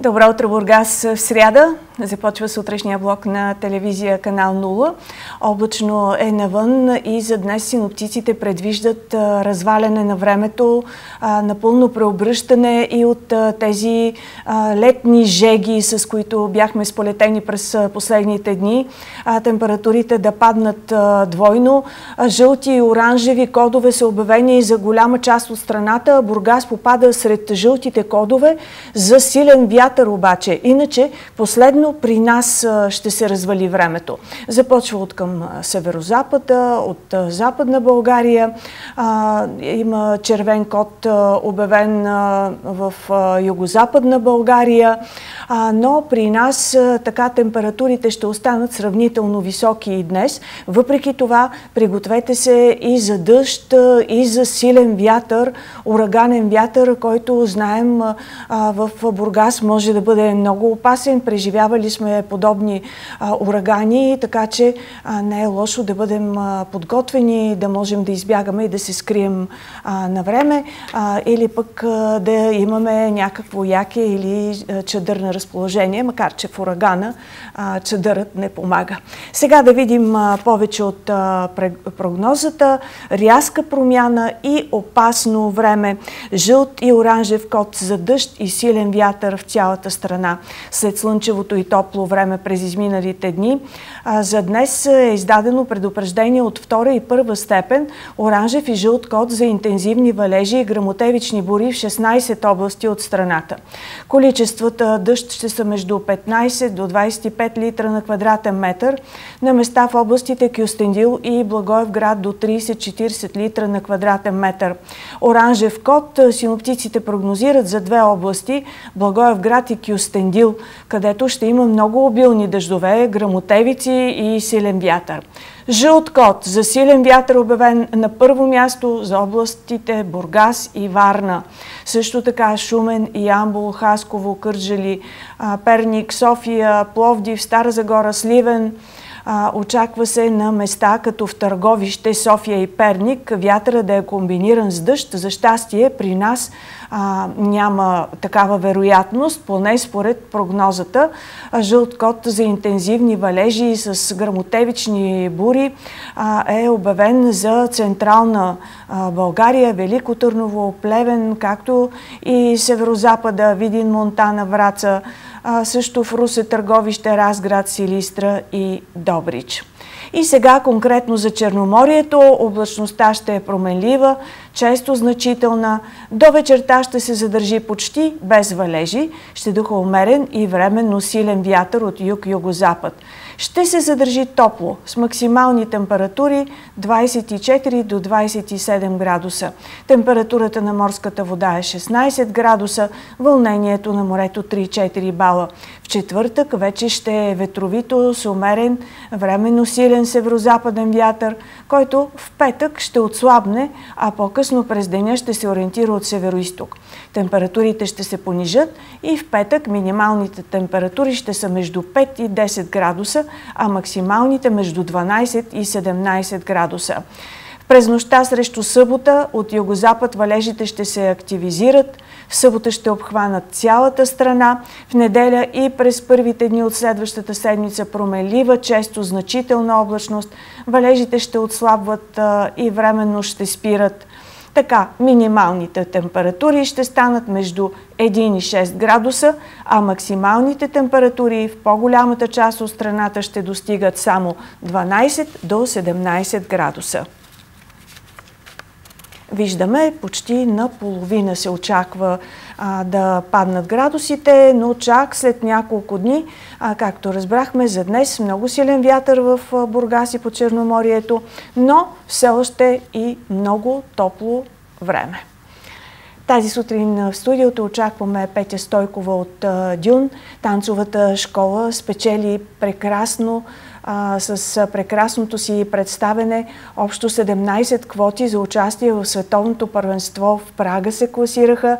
Добро утро, Бургас. В сряда започва сутрешния блок на телевизия Канал 0. Облачно е навън и за днес синоптиците предвиждат разваляне на времето, напълно преобръщане и от тези летни жеги, с които бяхме сполетени през последните дни. Температурите да паднат двойно. Жълти и оранжеви кодове са обявени за голяма част от страната. Бургас попада сред жълтите кодове за силен вятър обаче. Иначе последно при нас ще се развали времето. Започва от към северо-запада, от западна България. Има червен код обявен в юго-западна България, но при нас така температурите ще останат сравнително високи и днес. Въпреки това, пригответе се и за дъжд, и за силен вятър, ураганен вятър, който знаем в Бургас може да бъде много опасен. Преживявали сме подобни а, урагани, така че а, не е лошо да бъдем а, подготвени, да можем да избягаме и да се скрием на време, или пък да имаме някакво яке или а, чадър на разположение, макар че в урагана чадърът не помага. Сега да видим повече от прогнозата. Рязка промяна и опасно време. Жълт и оранжев код за дъжд и силен вятър в цялата страна след слънчевото и топло време през изминалите дни. За днес е издадено предупреждение от втора и първа степен оранжев и жълт код за интензивни валежи и грамотевични бури в 16 области от страната. Количествата дъжд ще са между 15 до 25 литра на квадратен метър, на места в областите Кюстендил и Благоевград до 30-40 литра на квадратен метър. Оранжев код синоптиците прогнозират за две области – Благоевград и Кюстендил, където ще има много обилни дъждове, грамотевици и силен вятър. Жълт код за силен вятър обявен на първо място за областите Бургас и Варна. Също така Шумен, Ямбол, Хасково, Кърджали, Перник, София, Пловдив, Стара Загора, Сливен – очаква се на места като в Търговище, София и Перник вятъра да е комбиниран с дъжд. За щастие при нас а, няма такава вероятност, поне според прогнозата. Жълт код за интензивни валежи с грамотевични бури а, е обявен за централна а, България, Велико Търново, Плевен, както и северо-запада, Видин, Монтана, Враца, а, също в Русе, Търговище, Разград, Силистра и Добрич. И сега конкретно за Черноморието облачността ще е променлива, често значителна. До вечерта ще се задържи почти без валежи, ще духа умерен и временно силен вятър от юг-югозапад. Ще се задържи топло с максимални температури 24 до 27 градуса. Температурата на морската вода е 16 градуса, вълнението на морето 3-4 бала. Четвъртък вече ще е ветровито с умерен, временно силен северо-западен вятър, който в петък ще отслабне, а по-късно през деня ще се ориентира от северо-исток. Температурите ще се понижат и в петък минималните температури ще са между 5 и 10 градуса, а максималните между 12 и 17 градуса. През нощта срещу събота от югозапад валежите ще се активизират. В събота ще обхванат цялата страна. В неделя и през първите дни от следващата седмица променлива, често значителна облачност. Валежите ще отслабват и временно ще спират. Така, минималните температури ще станат между 1 и 6 градуса, а максималните температури в по-голямата част от страната ще достигат само 12 до 17 градуса. Виждаме, почти наполовина се очаква а, да паднат градусите, но чак след няколко дни, а, както разбрахме за днес, много силен вятър в Бургас и по Черноморието, но все още и много топло време. Тази сутрин в студиото очакваме Петя Стойкова от Дюн. Танцовата школа спечели прекрасно а, с прекрасното си представене. Общо 17 квоти за участие в световното първенство в Прага се класираха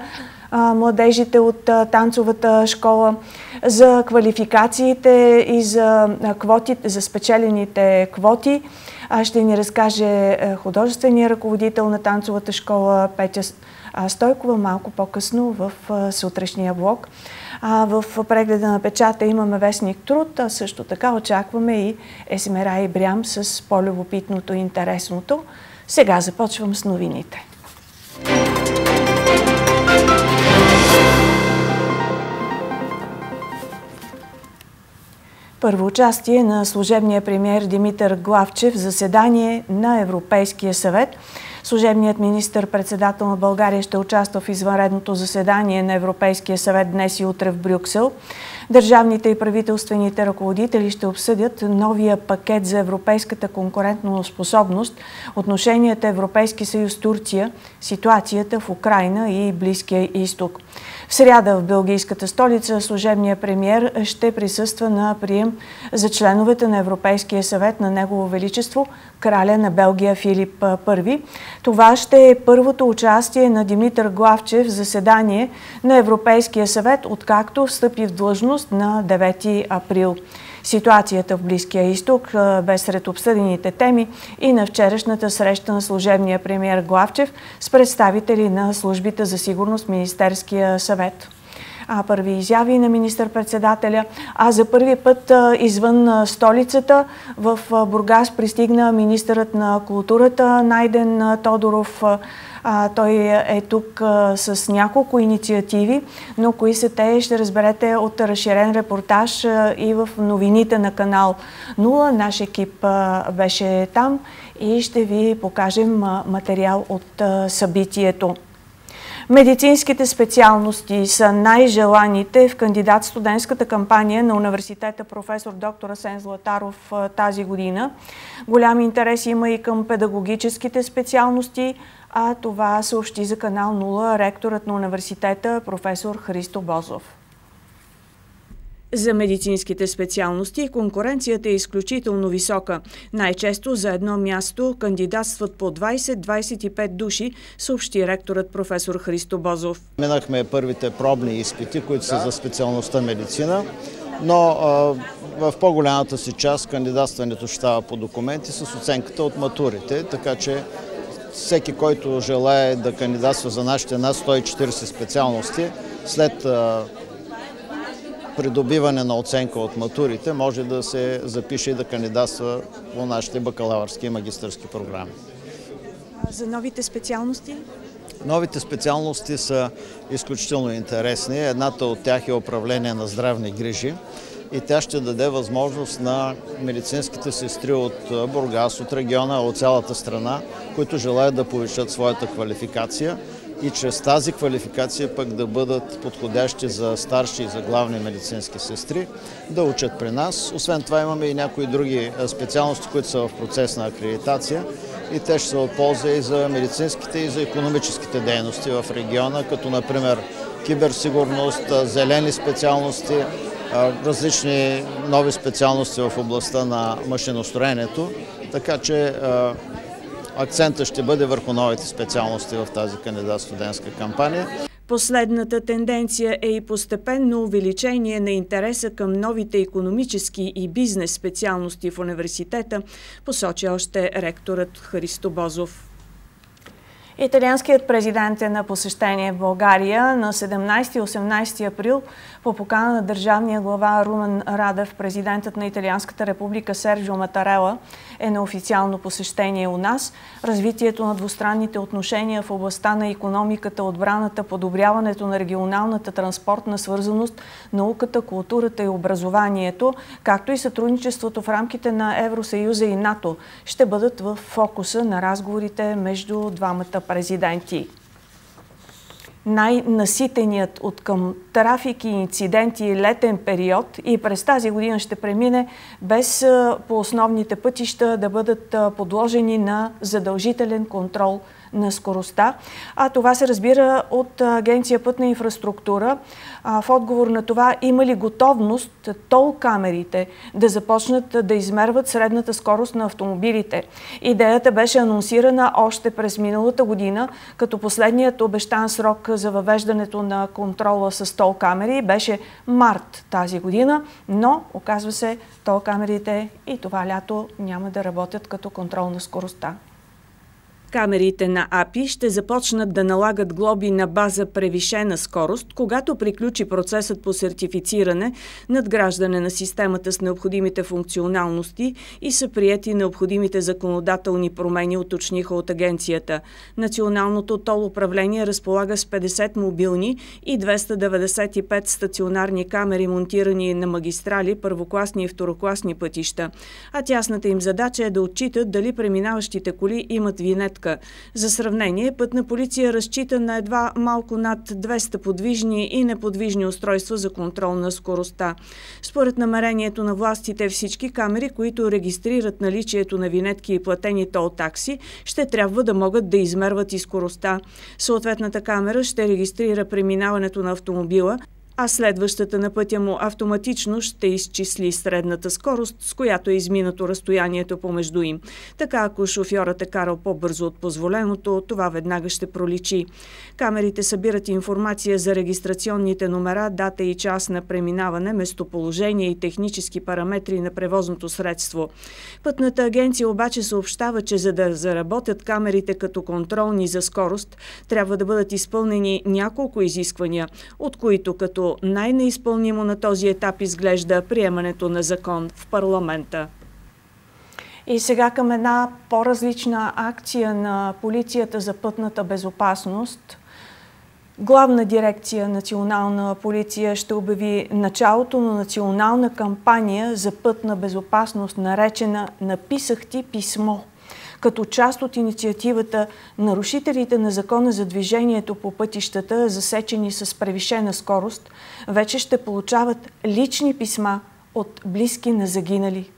младежите от танцовата школа, за квалификациите и за, квотите, за спечелените квоти. Ще ни разкаже художествения ръководител на танцовата школа Петя Стойкова малко по-късно в сутрешния блок. А в прегледа на печата имаме вестник Труд, а също така очакваме и Есмера и Брям с по-любопитното и интересното. Сега започвам с новините. Първо участие на служебния премьер Димитър Главчев в заседание на Европейския съвет. Служебният министр-председател на България ще участва в извънредното заседание на Европейския съвет днес и утре в Брюксел. Държавните и правителствените ръководители ще обсъдят новия пакет за европейската конкурентно способност, отношенията Европейски съюз Турция, ситуацията в Украина и Близкия изток. В сряда в Белгийската столица служебния премьер ще присъства на прием за членовете на Европейския съвет на Негово Величество, краля на Белгия Филип I. Това ще е първото участие на Димитър Главчев в заседание на Европейския съвет, откакто встъпи в длъжност на 9 април. Ситуацията в Близкия изток бе сред обсъдените теми и на вчерашната среща на служебния премьер Главчев с представители на службите за сигурност Министерския съвет първи изяви на министър-председателя. А за първи път извън столицата в Бургас пристигна министърът на културата Найден Тодоров. Той е тук с няколко инициативи, но кои са те ще разберете от разширен репортаж и в новините на канал 0. Наш екип беше там и ще ви покажем материал от събитието. Медицинските специалности са най-желаните в кандидат студентската кампания на университета професор доктор Асен Златаров тази година. Голям интерес има и към педагогическите специалности, а това съобщи за канал 0 ректорът на университета професор Христо Бозов. За медицинските специалности конкуренцията е изключително висока. Най-често за едно място кандидатстват по 20-25 души, съобщи ректорът професор Христо Бозов. Минахме първите пробни изпити, които са за специалността медицина, но а, в по-голямата си част кандидатстването ще става по документи с оценката от матурите, така че всеки, който желая да кандидатства за нашите над 140 специалности, след придобиване на оценка от матурите, може да се запише и да кандидатства по нашите бакалавърски и магистърски програми. За новите специалности? Новите специалности са изключително интересни. Едната от тях е управление на здравни грижи и тя ще даде възможност на медицинските сестри от Бургас, от региона, от цялата страна, които желаят да повишат своята квалификация и чрез тази квалификация пък да бъдат подходящи за старши и за главни медицински сестри, да учат при нас. Освен това имаме и някои други специалности, които са в процес на акредитация и те ще са от полза и за медицинските и за економическите дейности в региона, като например киберсигурност, зелени специалности, различни нови специалности в областта на машиностроенето. Така че акцента ще бъде върху новите специалности в тази кандидат студентска кампания. Последната тенденция е и постепенно увеличение на интереса към новите економически и бизнес специалности в университета, посочи още ректорът Христо Бозов. Италианският президент е на посещение в България на 17-18 април по покана на държавния глава Румен Радев. Президентът на Италианската република Серджо Матарела е на официално посещение у нас. Развитието на двустранните отношения в областта на економиката, отбраната, подобряването на регионалната транспортна свързаност, науката, културата и образованието, както и сътрудничеството в рамките на Евросъюза и НАТО ще бъдат в фокуса на разговорите между двамата президенти. Най-наситеният от към трафик и инциденти летен период и през тази година ще премине без по основните пътища да бъдат подложени на задължителен контрол – на скоростта. А това се разбира от Агенция Пътна инфраструктура. В отговор на това има ли готовност тол камерите да започнат да измерват средната скорост на автомобилите. Идеята беше анонсирана още през миналата година, като последният обещан срок за въвеждането на контрола с тол камери беше март тази година, но оказва се тол камерите и това лято няма да работят като контрол на скоростта. Камерите на АПИ ще започнат да налагат глоби на база превишена скорост, когато приключи процесът по сертифициране, надграждане на системата с необходимите функционалности и са прияти необходимите законодателни промени, уточниха от агенцията. Националното тол управление разполага с 50 мобилни и 295 стационарни камери, монтирани на магистрали, първокласни и второкласни пътища. А тясната им задача е да отчитат дали преминаващите коли имат винет сметка. За сравнение, пътна полиция разчита на едва малко над 200 подвижни и неподвижни устройства за контрол на скоростта. Според намерението на властите, всички камери, които регистрират наличието на винетки и платени тол такси, ще трябва да могат да измерват и скоростта. Съответната камера ще регистрира преминаването на автомобила, а следващата на пътя му автоматично ще изчисли средната скорост, с която е изминато разстоянието помежду им. Така, ако шофьорът е карал по-бързо от позволеното, това веднага ще проличи. Камерите събират информация за регистрационните номера, дата и час на преминаване, местоположение и технически параметри на превозното средство. Пътната агенция обаче съобщава, че за да заработят камерите като контролни за скорост, трябва да бъдат изпълнени няколко изисквания, от които като най-неизпълнимо на този етап изглежда приемането на закон в парламента. И сега към една по-различна акция на полицията за пътната безопасност. Главна дирекция Национална полиция ще обяви началото на национална кампания за пътна безопасност, наречена «Написах ти писмо». Като част от инициативата, нарушителите на закона за движението по пътищата, засечени с превишена скорост, вече ще получават лични писма от близки на загинали.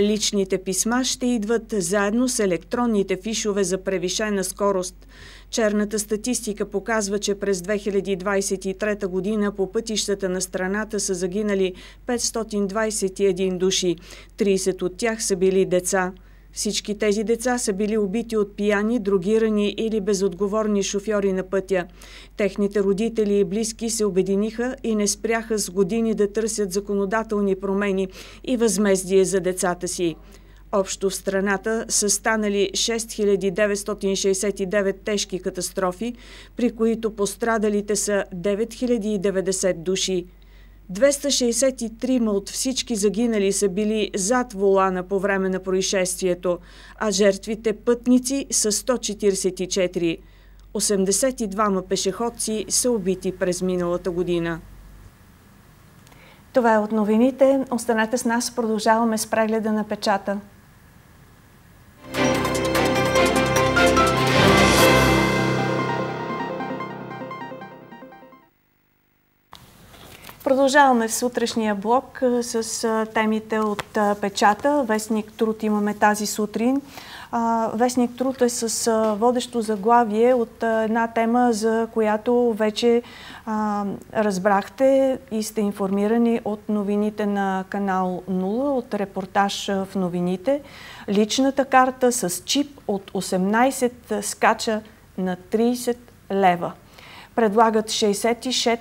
Личните писма ще идват заедно с електронните фишове за превишена скорост. Черната статистика показва, че през 2023 година по пътищата на страната са загинали 521 души. 30 от тях са били деца. Всички тези деца са били убити от пияни, другирани или безотговорни шофьори на пътя. Техните родители и близки се обединиха и не спряха с години да търсят законодателни промени и възмездие за децата си. Общо в страната са станали 6969 тежки катастрофи, при които пострадалите са 9090 души. 263 от всички загинали са били зад волана по време на происшествието, а жертвите пътници са 144. 82 пешеходци са убити през миналата година. Това е от новините. Останете с нас. Продължаваме с прегледа на печата. Продължаваме в сутрешния блок с темите от печата. Вестник Труд имаме тази сутрин. Вестник Труд е с водещо заглавие от една тема, за която вече разбрахте и сте информирани от новините на канал 0, от репортаж в новините. Личната карта с чип от 18 скача на 30 лева предлагат 66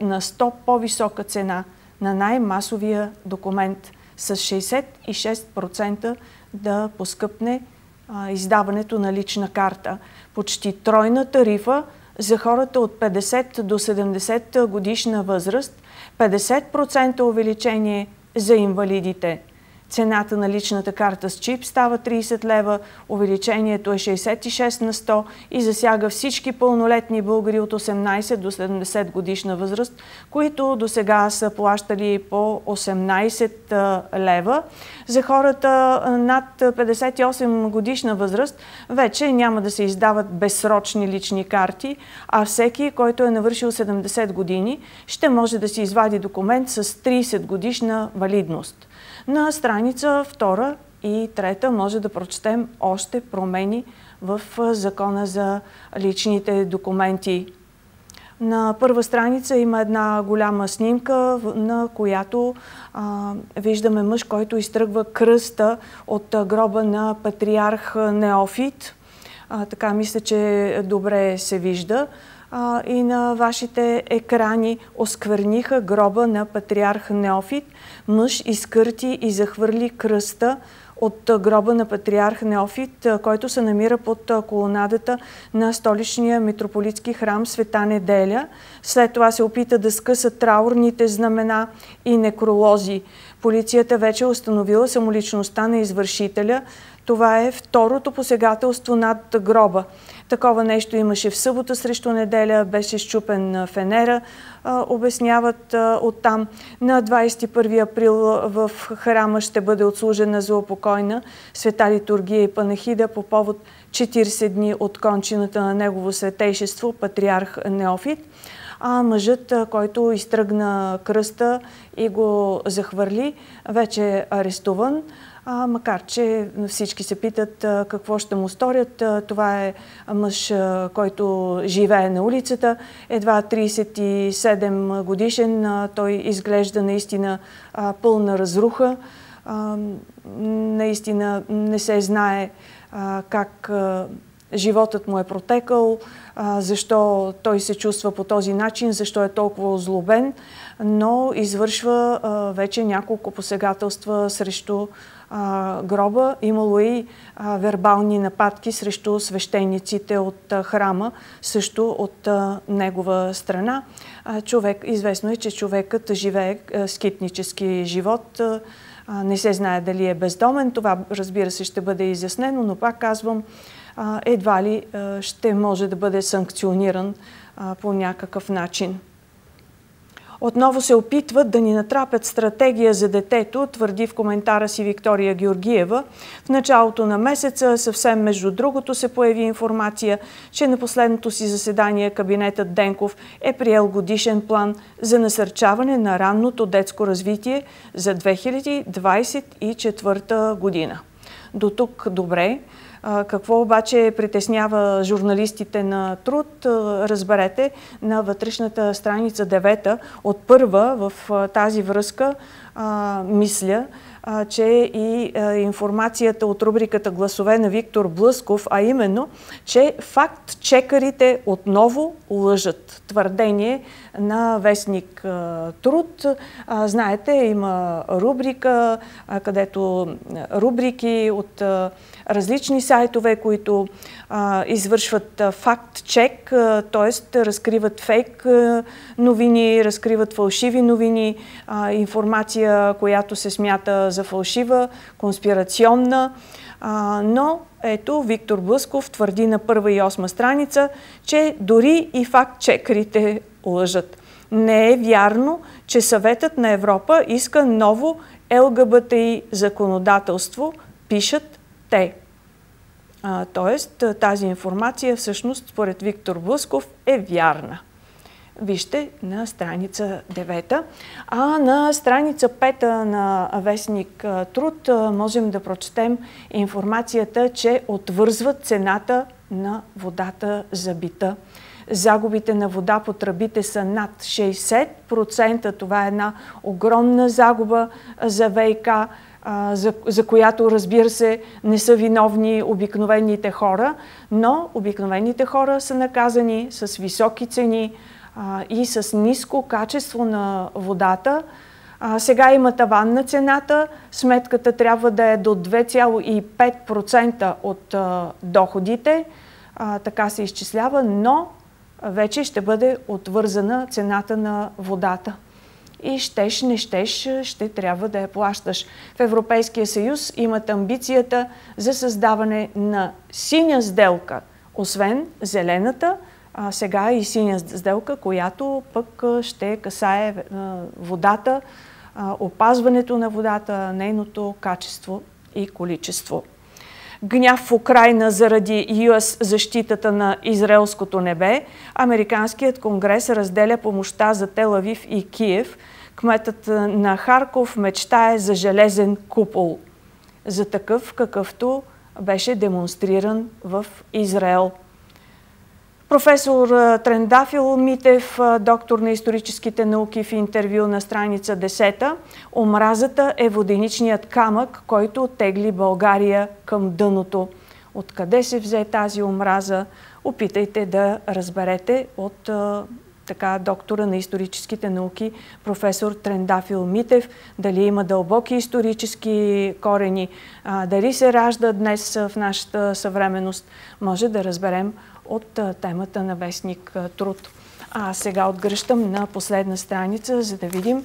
на 100 по-висока цена на най-масовия документ с 66% да поскъпне а, издаването на лична карта. Почти тройна тарифа за хората от 50 до 70 годишна възраст, 50% увеличение за инвалидите – Цената на личната карта с чип става 30 лева, увеличението е 66 на 100 и засяга всички пълнолетни българи от 18 до 70 годишна възраст, които до сега са плащали по 18 лева. За хората над 58 годишна възраст вече няма да се издават безсрочни лични карти, а всеки, който е навършил 70 години, ще може да си извади документ с 30 годишна валидност. На страница 2 и 3 може да прочетем още промени в закона за личните документи. На първа страница има една голяма снимка, на която а, виждаме мъж, който изтръгва кръста от гроба на патриарх Неофит. А, така мисля, че добре се вижда и на вашите екрани оскверниха гроба на патриарх Неофит. Мъж изкърти и захвърли кръста от гроба на патриарх Неофит, който се намира под колонадата на столичния митрополитски храм Света Неделя. След това се опита да скъса траурните знамена и некролози. Полицията вече е установила самоличността на извършителя. Това е второто посегателство над гроба. Такова нещо имаше в събота срещу неделя, беше щупен фенера, обясняват оттам. На 21 април в храма ще бъде отслужена за упокойна света литургия и панахида по повод 40 дни от кончината на негово светейшество, патриарх Неофит. А мъжът, който изтръгна кръста и го захвърли, вече е арестуван. А, макар, че всички се питат а, какво ще му сторят. А, това е мъж, а, който живее на улицата. Едва 37 годишен. А, той изглежда наистина а, пълна разруха. А, наистина не се знае а, как а, животът му е протекал, защо той се чувства по този начин, защо е толкова озлобен, но извършва вече няколко посегателства срещу гроба. Имало и вербални нападки срещу свещениците от храма, също от негова страна. Човек, известно е, че човекът живее скитнически живот. Не се знае дали е бездомен. Това, разбира се, ще бъде изяснено, но пак казвам, едва ли ще може да бъде санкциониран по някакъв начин. Отново се опитват да ни натрапят стратегия за детето, твърди в коментара си Виктория Георгиева. В началото на месеца съвсем между другото се появи информация, че на последното си заседание кабинетът Денков е приел годишен план за насърчаване на ранното детско развитие за 2024 година. До тук добре. Какво обаче притеснява журналистите на труд, разберете на вътрешната страница 9 от първа в тази връзка мисля, че и информацията от рубриката Гласове на Виктор Блъсков, а именно, че факт-чекарите отново лъжат. Твърдение на вестник Труд. Знаете, има рубрика, където рубрики от различни сайтове, които извършват факт-чек, т.е. разкриват фейк новини, разкриват фалшиви новини, информация, която се смята за фалшива, конспирационна. Но ето, Виктор Блъсков твърди на първа и осма страница, че дори и факт-чекерите лъжат. Не е вярно, че Съветът на Европа иска ново ЛГБТИ законодателство, пишат те. тоест, тази информация всъщност, според Виктор Блъсков, е вярна. Вижте на страница 9. А на страница 5 на вестник Труд можем да прочетем информацията, че отвързват цената на водата за бита. Загубите на вода по тръбите са над 60%. Това е една огромна загуба за ВИК за, за която, разбира се, не са виновни обикновените хора, но обикновените хора са наказани с високи цени и с ниско качество на водата. Сега има таван на цената, сметката трябва да е до 2,5% от доходите, така се изчислява, но вече ще бъде отвързана цената на водата и щеш, не щеш, ще трябва да я плащаш. В Европейския съюз имат амбицията за създаване на синя сделка, освен зелената, а сега и синя сделка, която пък ще касае водата, опазването на водата, нейното качество и количество. Гняв в Украина заради ЮС защитата на израелското небе, Американският конгрес разделя помощта за Телавив и Киев – Кметът на Харков мечтае за железен купол, за такъв какъвто беше демонстриран в Израел. Професор Трендафил Митев, доктор на историческите науки в интервю на страница 10, омразата е воденичният камък, който тегли България към дъното. Откъде се взе тази омраза? Опитайте да разберете от така доктора на историческите науки, професор Трендафил Митев, дали има дълбоки исторически корени, дали се ражда днес в нашата съвременност, може да разберем от темата на вестник Труд. А сега отгръщам на последна страница, за да видим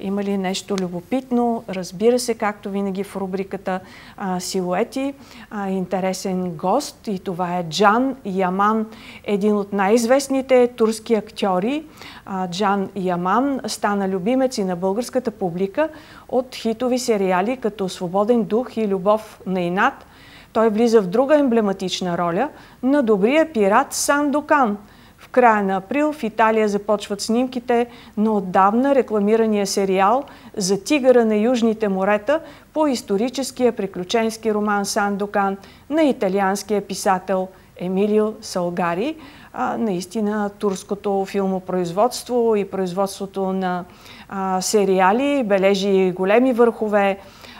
има ли нещо любопитно? Разбира се, както винаги в рубриката а, Силуети, а, интересен гост и това е Джан Яман, един от най-известните турски актьори. А, Джан Яман стана любимец и на българската публика от хитови сериали като Свободен дух и Любов на инат. Той влиза в друга емблематична роля на добрия пират Сандокан – в края на април в Италия започват снимките на отдавна рекламирания сериал за тигъра на Южните морета по историческия приключенски роман Сандокан на италианския писател Емилио Салгари. А, наистина турското филмопроизводство и производството на а, сериали бележи големи върхове.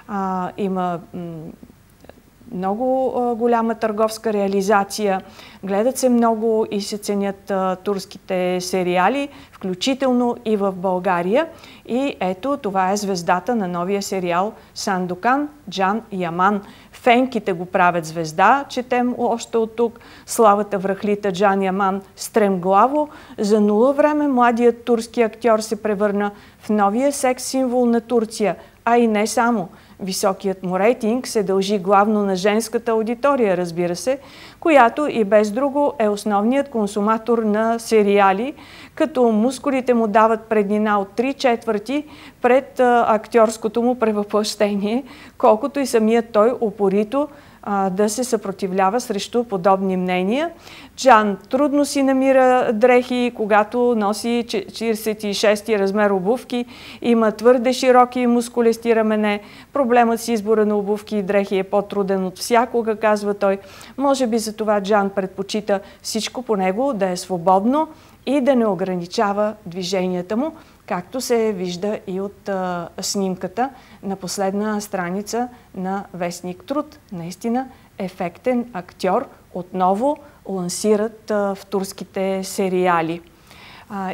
А, има много голяма търговска реализация. Гледат се много и се ценят турските сериали, включително и в България. И ето, това е звездата на новия сериал Сандокан Джан Яман. Фенките го правят звезда, четем още от тук. Славата връхлита Джан Яман стремглаво. За нула време младият турски актьор се превърна в новия секс символ на Турция, а и не само – Високият му рейтинг се дължи главно на женската аудитория, разбира се, която и без друго е основният консуматор на сериали, като мускулите му дават преднина от 3 четвърти пред актьорското му превъплъщение, колкото и самият той упорито да се съпротивлява срещу подобни мнения. Джан трудно си намира дрехи, когато носи 46 размер обувки, има твърде широки и мускулести рамене. Проблемът с избора на обувки и дрехи е по-труден от всякога, казва той. Може би за това Джан предпочита всичко по него да е свободно и да не ограничава движенията му както се вижда и от а, снимката на последна страница на Вестник Труд. Наистина ефектен актьор отново лансират а, в турските сериали.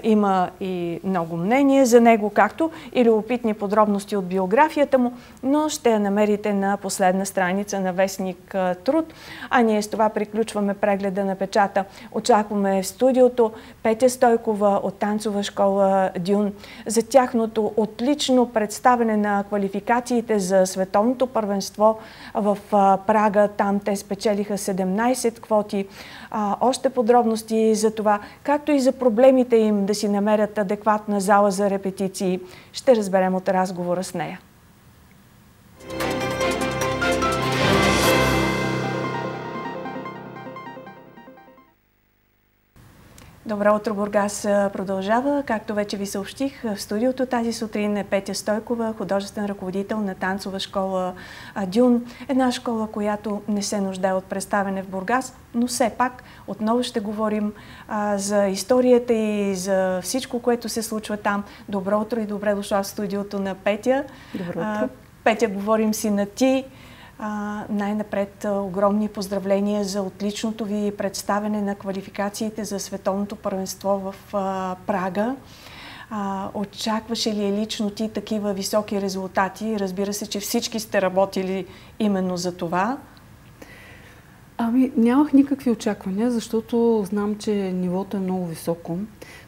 Има и много мнение за него, както и любопитни подробности от биографията му, но ще я намерите на последна страница на Вестник Труд. А ние с това приключваме прегледа на печата. Очакваме в студиото Петя Стойкова от танцова школа Дюн за тяхното отлично представене на квалификациите за световното първенство в Прага. Там те спечелиха 17 квоти. А, още подробности за това, както и за проблемите им да си намерят адекватна зала за репетиции, ще разберем от разговора с нея. Добро утро, Бургас продължава. Както вече ви съобщих, в студиото тази сутрин е Петя Стойкова, художествен ръководител на танцова школа Дюн. Една школа, която не се нуждае от представене в Бургас, но все пак отново ще говорим а, за историята и за всичко, което се случва там. Добро утро и добре дошла в студиото на Петя. Добро утро. А, Петя, говорим си на ти. Най-напред огромни поздравления за отличното ви представене на квалификациите за световното първенство в а, Прага. А, очакваше ли е лично ти такива високи резултати? Разбира се, че всички сте работили именно за това. Ами, нямах никакви очаквания, защото знам, че нивото е много високо.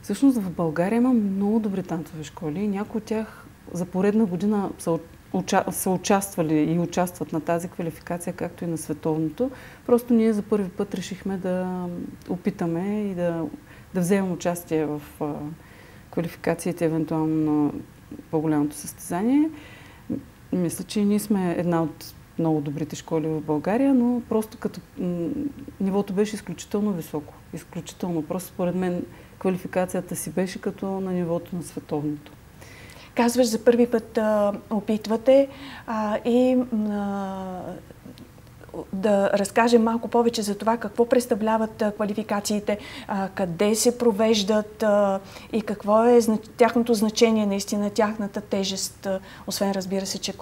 Всъщност в България има много добри танцови школи. Някои от тях за поредна година са, уча... са участвали и участват на тази квалификация, както и на световното. Просто ние за първи път решихме да опитаме и да, да вземем участие в а, квалификациите, евентуално на по-голямото състезание. Мисля, че ние сме една от много добрите школи в България, но просто като нивото беше изключително високо. Изключително. Просто според мен квалификацията си беше като на нивото на световното. Казваш, за първи път а, опитвате а, и а, да разкажем малко повече за това какво представляват квалификациите, къде се провеждат и какво е тяхното значение, наистина тяхната тежест, освен разбира се, че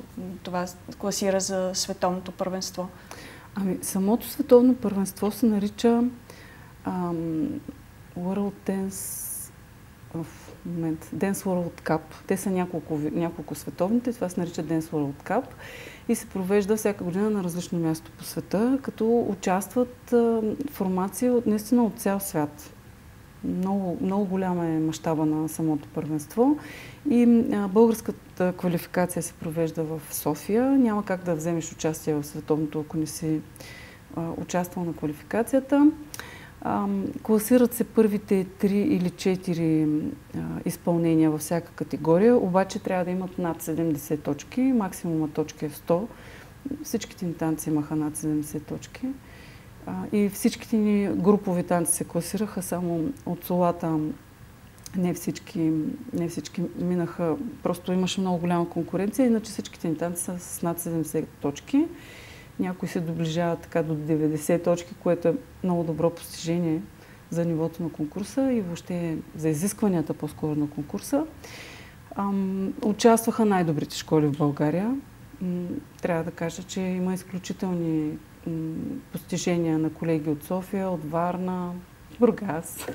това класира за световното първенство. Ами, самото световно първенство се нарича ам, World Dance в момент Dance World Cup. Те са няколко, няколко световните, това се нарича Dance World Cup и се провежда всяка година на различно място по света, като участват формации от, наистина от цял свят. Много, много голяма е мащаба на самото първенство. И а, българската квалификация се провежда в София. Няма как да вземеш участие в световното, ако не си а, участвал на квалификацията. Класират се първите три или четири изпълнения във всяка категория, обаче трябва да имат над 70 точки. Максимума точки е в 100. Всичките ни танци имаха над 70 точки. И всичките ни групови танци се класираха, само от солата не всички, не всички минаха, просто имаше много голяма конкуренция, иначе всичките ни танци са с над 70 точки. Някои се доближават така до 90 точки, което е много добро постижение за нивото на конкурса и въобще за изискванията по-скоро на конкурса. Ам, участваха най-добрите школи в България. М, трябва да кажа, че има изключителни м, постижения на колеги от София, от Варна, Бургас.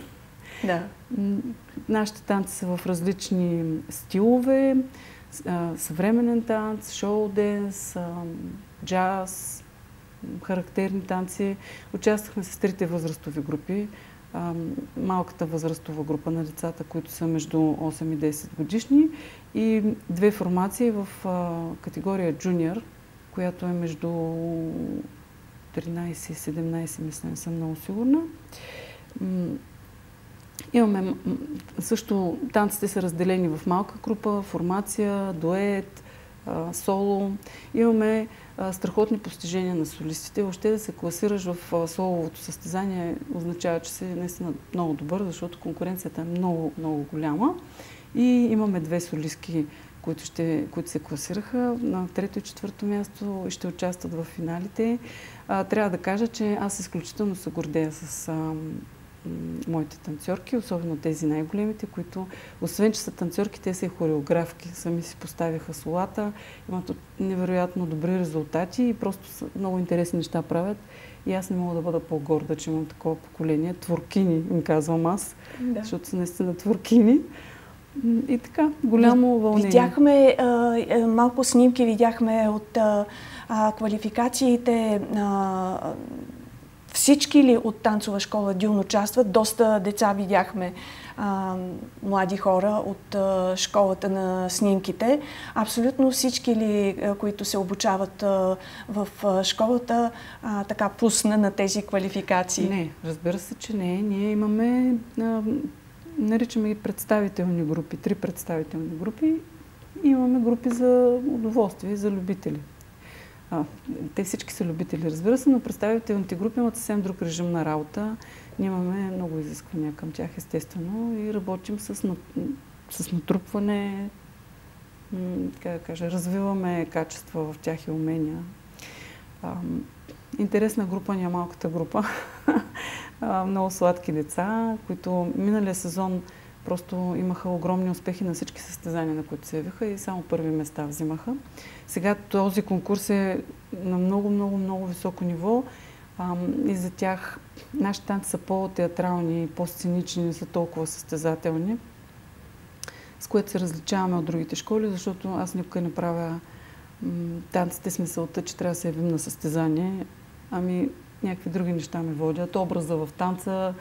Да. Нашите танци са в различни стилове. Съвременен танц, шоу денс, джаз, характерни танци. Участвахме с трите възрастови групи. Малката възрастова група на децата, които са между 8 и 10 годишни и две формации в категория джуниор, която е между 13 и 17, мисля, не съм много сигурна. Имаме също, танците са разделени в малка група, формация, дует, соло. Имаме страхотни постижения на солистите. Въобще да се класираш в соловото състезание означава, че си наистина много добър, защото конкуренцията е много, много голяма. И имаме две солистки, които, ще, които се класираха на трето и четвърто място и ще участват в финалите. трябва да кажа, че аз изключително се гордея с моите танцорки, особено тези най-големите, които, освен че са танцорки, те са и хореографки. Сами си поставяха солата, имат невероятно добри резултати и просто много интересни неща правят. И аз не мога да бъда по-горда, че имам такова поколение. Творкини, им казвам аз, да. защото са наистина творкини. И така, голямо вълнение. Видяхме а, малко снимки, видяхме от а, квалификациите а, всички ли от танцова школа Дюн участват? Доста деца видяхме, а, млади хора от а, школата на снимките. Абсолютно всички ли, а, които се обучават в школата, така пусна на тези квалификации? Не, разбира се, че не. Ние имаме, наричаме ги представителни групи, три представителни групи. Имаме групи за удоволствие, за любители. А, те всички са любители, разбира се, но представителните групи имат съвсем друг режим на работа. Ние имаме много изисквания към тях, естествено, и работим с, с натрупване, така да кажа, развиваме качества в тях и умения. А, интересна група ни е малката група. много сладки деца, които миналия сезон Просто имаха огромни успехи на всички състезания, на които се явиха и само първи места взимаха. Сега този конкурс е на много, много, много високо ниво и за тях нашите танци са по-театрални, по-сценични, не са толкова състезателни, с което се различаваме от другите школи, защото аз никога не правя танците с че трябва да се явим на състезание. Ами някакви други неща ме водят. Образа в танца,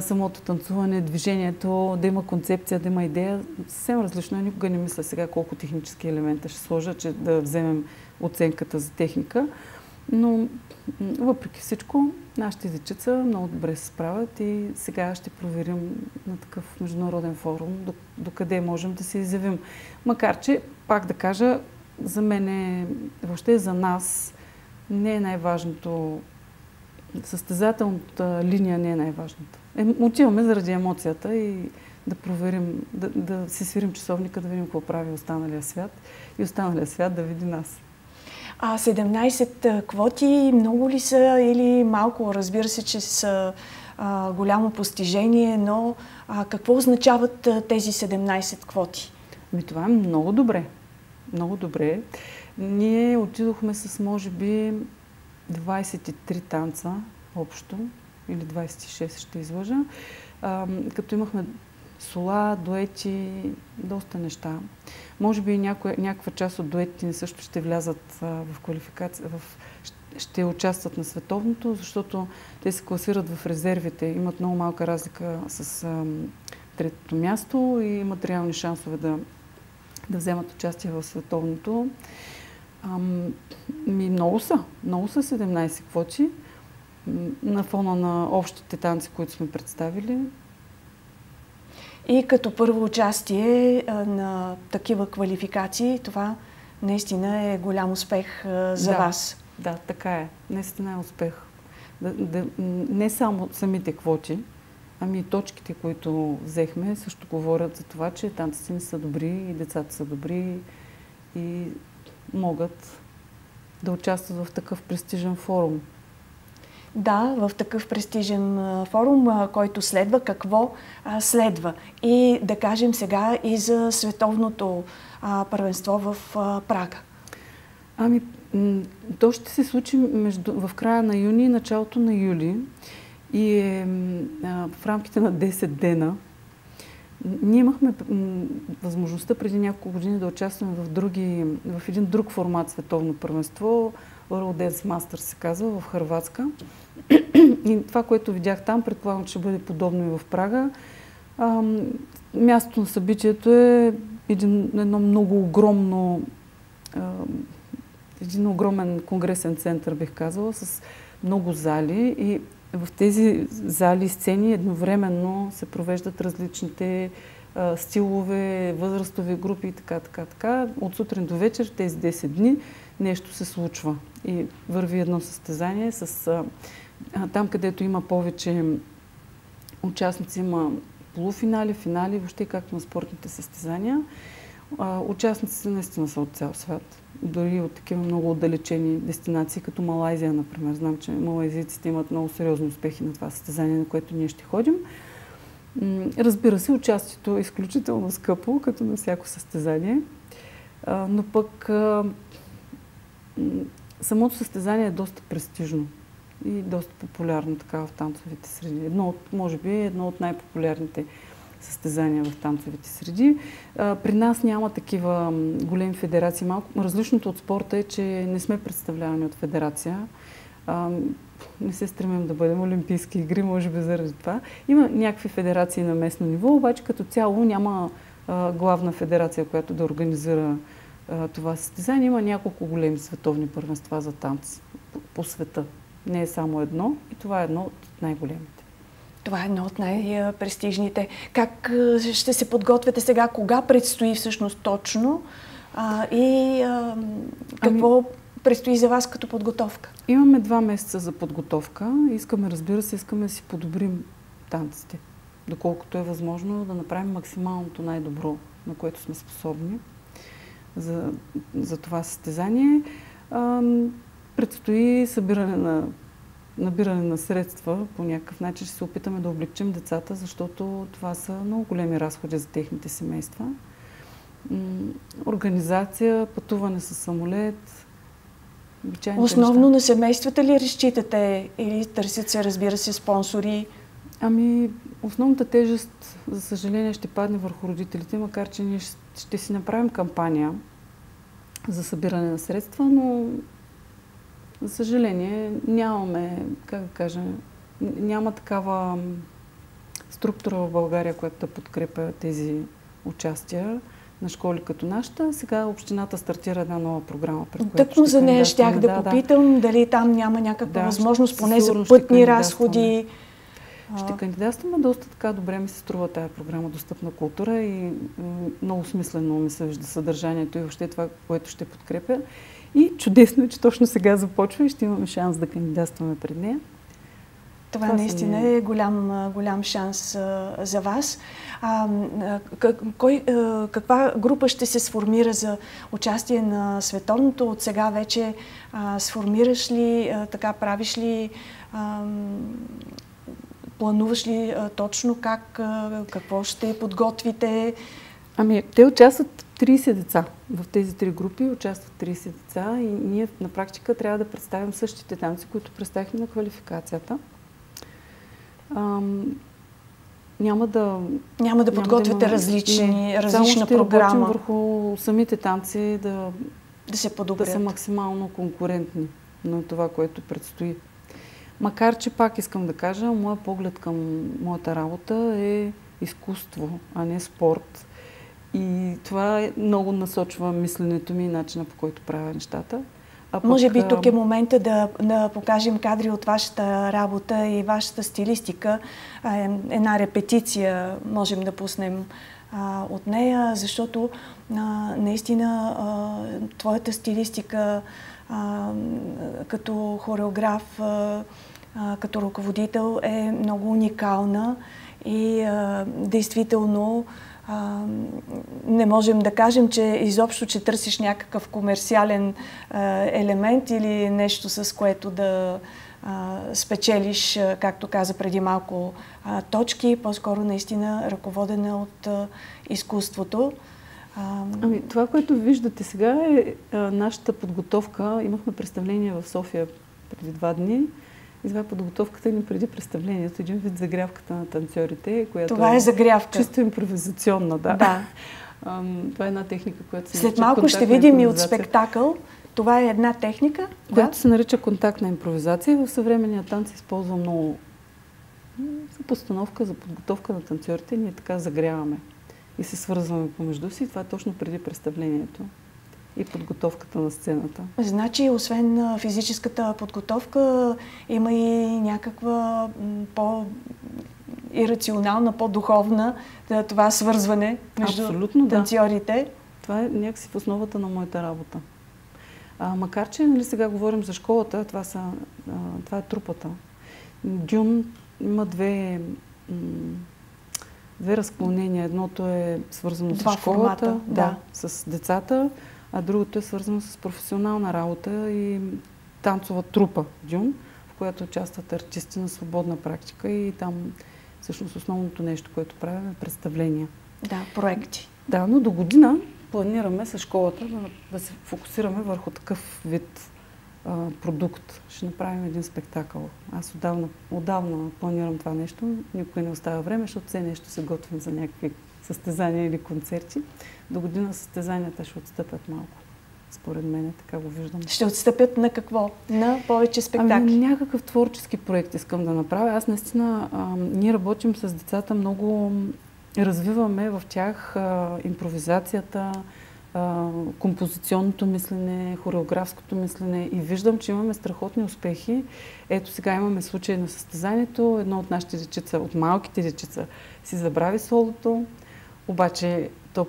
самото танцуване, движението, да има концепция, да има идея. Съвсем различно. Никога не мисля сега колко технически елемента ще сложа, че да вземем оценката за техника. Но въпреки всичко, нашите дечица много добре се справят и сега ще проверим на такъв международен форум докъде можем да се изявим. Макар, че, пак да кажа, за мен е, въобще за нас не е най-важното състезателната линия не е най-важната. Е, отиваме заради емоцията и да проверим, да, да си свирим часовника, да видим какво прави останалия свят и останалия свят да види нас. А 17 квоти много ли са или малко? Разбира се, че са а, голямо постижение, но а, какво означават а, тези 17 квоти? Ми това е много добре. Много добре. Ние отидохме с, може би, 23 танца общо, или 26 ще излъжа, а, като имахме сола, дуети, доста неща. Може би някоя, някаква част от дуетите също ще влязат а, в квалификация, в, ще участват на световното, защото те се класират в резервите. Имат много малка разлика с а, третото място и имат реални шансове да, да вземат участие в световното. Ам, ми много са. Много са 17 квоти. На фона на общите танци, които сме представили, и като първо участие на такива квалификации, това наистина е голям успех за да, вас. Да, така е. Наистина е успех. Да, да, не само самите квоти, ами и точките, които взехме, също говорят за това, че танците ни са добри и децата са добри и могат да участват в такъв престижен форум. Да, в такъв престижен форум, който следва, какво следва. И да кажем сега и за световното първенство в Прага. Ами, то ще се случи между, в края на юни и началото на юли. И е в рамките на 10 дена. Ние имахме възможността преди няколко години да участваме в, други, в един друг формат световно първенство. World Dance Masters се казва в Харватска. И това, което видях там, предполагам, че ще бъде подобно и в Прага. А, мястото на събитието е един, едно много огромно, а, един огромен конгресен център, бих казала, с много зали и в тези зали и сцени едновременно се провеждат различните а, стилове, възрастови групи и така, така, така. От сутрин до вечер, тези 10 дни, нещо се случва и върви едно състезание с а, там, където има повече участници, има полуфинали, финали, въобще както на спортните състезания. Участниците наистина са от цял свят. Дори от такива много отдалечени дестинации, като Малайзия, например. Знам, че малайзийците имат много сериозни успехи на това състезание, на което ние ще ходим. Разбира се, участието е изключително скъпо, като на всяко състезание. Но пък самото състезание е доста престижно и доста популярно така в танцовите среди. Едно от, може би, едно от най-популярните състезания в танцовите среди. при нас няма такива големи федерации. Малко различното от спорта е, че не сме представлявани от федерация. не се стремим да бъдем олимпийски игри, може би заради това. Има някакви федерации на местно ниво, обаче като цяло няма главна федерация, която да организира това състезание. Има няколко големи световни първенства за танц по света. Не е само едно и това е едно от най-големите. Това е едно от най-престижните. Как ще се подготвяте сега? Кога предстои всъщност точно? А, и а, какво ами, предстои за вас като подготовка? Имаме два месеца за подготовка. Искаме, разбира се, искаме да си подобрим танците. Доколкото е възможно да направим максималното най-добро, на което сме способни за, за това състезание. А, Предстои събиране на, набиране на средства. По някакъв начин ще се опитаме да облегчим децата, защото това са много големи разходи за техните семейства. Организация, пътуване с самолет, Основно неща. на семействата ли разчитате или търсят се, разбира се, спонсори? Ами, основната тежест, за съжаление, ще падне върху родителите, макар че ние ще си направим кампания за събиране на средства, но за съжаление, нямаме, как да кажа, няма такава структура в България, която да подкрепя тези участия на школи като нашата. Сега общината стартира една нова програма. Тъкмо за нея щях да, да попитам да. дали там няма някаква да, възможност, поне за пътни разходи. Ще кандидатстваме доста така добре ми се струва тази програма Достъпна култура и много смислено ми се вижда съдържанието и въобще това, което ще подкрепя. И чудесно е, че точно сега започва и ще имаме шанс да кандидатстваме пред нея. Това, Това наистина е голям, голям шанс а, за вас. А, как, кой, а, каква група ще се сформира за участие на световното? От сега вече а, сформираш ли, а, така правиш ли, а, плануваш ли а, точно как, а, какво ще подготвите? Ами, те участват 30 деца. В тези три групи участват 30 деца и ние на практика трябва да представим същите танци, които представихме на квалификацията. Ам, няма да... Няма да подготвяте да има, различни, различна само програма. Само върху самите танци да, да се подобрят. Да са максимално конкурентни на това, което предстои. Макар, че пак искам да кажа, моят поглед към моята работа е изкуство, а не спорт. И това много насочва мисленето ми и начина по който правя нещата. А пък... Може би тук е момента да, да покажем кадри от вашата работа и вашата стилистика. Една репетиция можем да пуснем а, от нея, защото а, наистина а, твоята стилистика а, като хореограф, а, а, като ръководител е много уникална и а, действително а, не можем да кажем, че изобщо, че търсиш някакъв комерциален а, елемент или нещо с което да а, спечелиш, както каза преди малко, точки, по-скоро наистина ръководена от изкуството. Ами, това, което виждате сега е нашата подготовка. Имахме представление в София преди два дни. И това е подготовката ни преди представлението, един вид загрявката на танцорите, която това е, загрявка. чисто импровизационна, да. да. това е една техника, която се След малко ще видим и от спектакъл. Това е една техника, която да? се нарича контактна импровизация. В съвременния танц използва много за постановка, за подготовка на танцорите. Ние така загряваме и се свързваме помежду си. Това е точно преди представлението и подготовката на сцената. Значи, освен физическата подготовка, има и някаква по ирационална, по-духовна това свързване между Абсолютно, танцорите. Да. Това е някакси в основата на моята работа. А, макар, че нали, сега говорим за школата, това, са, а, това е трупата. Дюн има две, две разклонения. Едното е свързано Два с школата, формата, да, да, с децата, а другото е свързано с професионална работа и танцова трупа Дюн, в която участват артисти на свободна практика и там всъщност основното нещо, което правим е представления. Да, проекти. Да, но до година планираме с школата да, да се фокусираме върху такъв вид а, продукт. Ще направим един спектакъл. Аз отдавна, отдавна планирам това нещо. Никой не остава време, защото все нещо се готвим за някакви състезания или концерти. До година състезанията ще отстъпят малко. Според мен, така го виждам. Ще отстъпят на какво? На повече спектакли? Ами, някакъв творчески проект искам да направя. Аз наистина, а, ние работим с децата много, развиваме в тях а, импровизацията, а, композиционното мислене, хореографското мислене и виждам, че имаме страхотни успехи. Ето сега имаме случай на състезанието. Едно от нашите дечица, от малките дечица, си забрави солото, обаче то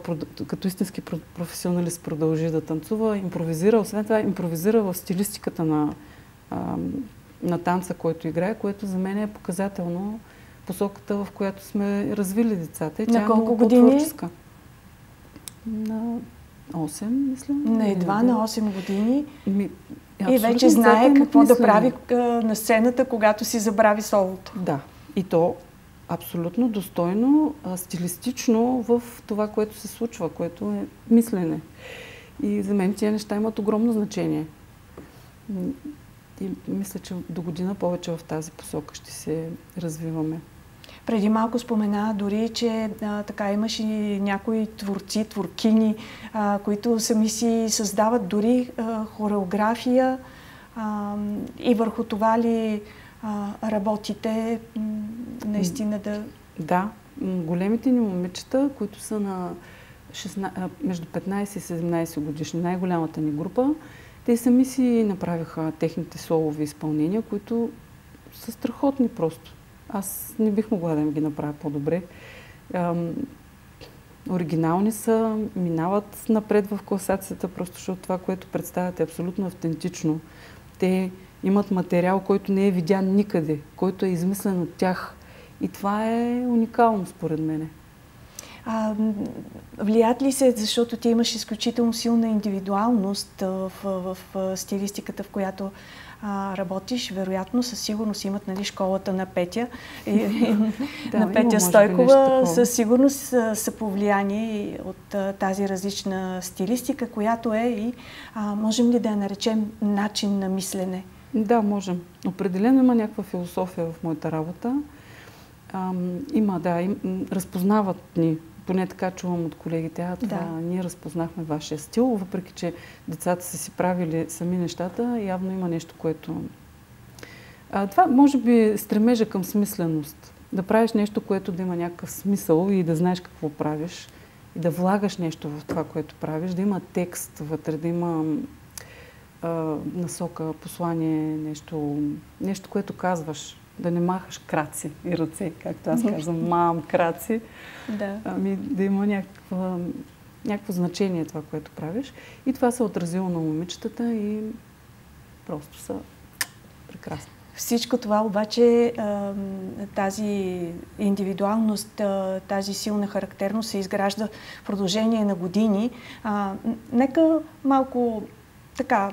като истински професионалист продължи да танцува, импровизира, освен това импровизира в стилистиката на, на танца, който играе, което за мен е показателно посоката, в която сме развили децата. И на е колко е години? На 8, мисля. На едва на 8 години. Ми, и вече знае какво да прави на сцената, когато си забрави солото. Да. И то абсолютно достойно, а, стилистично в това, което се случва, което е мислене. И за мен тези неща имат огромно значение. И мисля, че до година повече в тази посока ще се развиваме. Преди малко спомена дори, че а, така имаш и някои творци, творкини, а, които сами си създават дори а, хореография а, и върху това ли а, работите наистина да... Да, големите ни момичета, които са на 16, между 15 и 17 годишни, най-голямата ни група, те сами си направиха техните солови изпълнения, които са страхотни просто. Аз не бих могла да им ги направя по-добре. Оригинални са, минават напред в класацията, просто защото това, което представят е абсолютно автентично. Те имат материал, който не е видян никъде, който е измислен от тях. И това е уникално, според мене. А, влият ли се, защото ти имаш изключително силна индивидуалност в, в, в стилистиката, в която а, работиш, вероятно със сигурност имат нали, школата на Петя, и, да, на Петя Стойкова, със сигурност са, са повлияни от а, тази различна стилистика, която е и, а, можем ли да я наречем, начин на мислене? Да, можем. Определено има някаква философия в моята работа. А, има, да, им, разпознават ни поне така чувам от колегите, а това да. ние разпознахме вашия стил, въпреки че децата са си правили сами нещата, явно има нещо, което... А, това може би стремежа към смисленост. Да правиш нещо, което да има някакъв смисъл и да знаеш какво правиш и да влагаш нещо в това, което правиш, да има текст вътре, да има насока, послание, нещо, нещо, което казваш да не махаш краци и ръце, както аз казвам, мам краци. Да. Ами да има някаква, някакво значение това, което правиш. И това се е отразило на момичетата и просто са прекрасни. Всичко това обаче, тази индивидуалност, тази силна характерност се изгражда в продължение на години. Нека малко така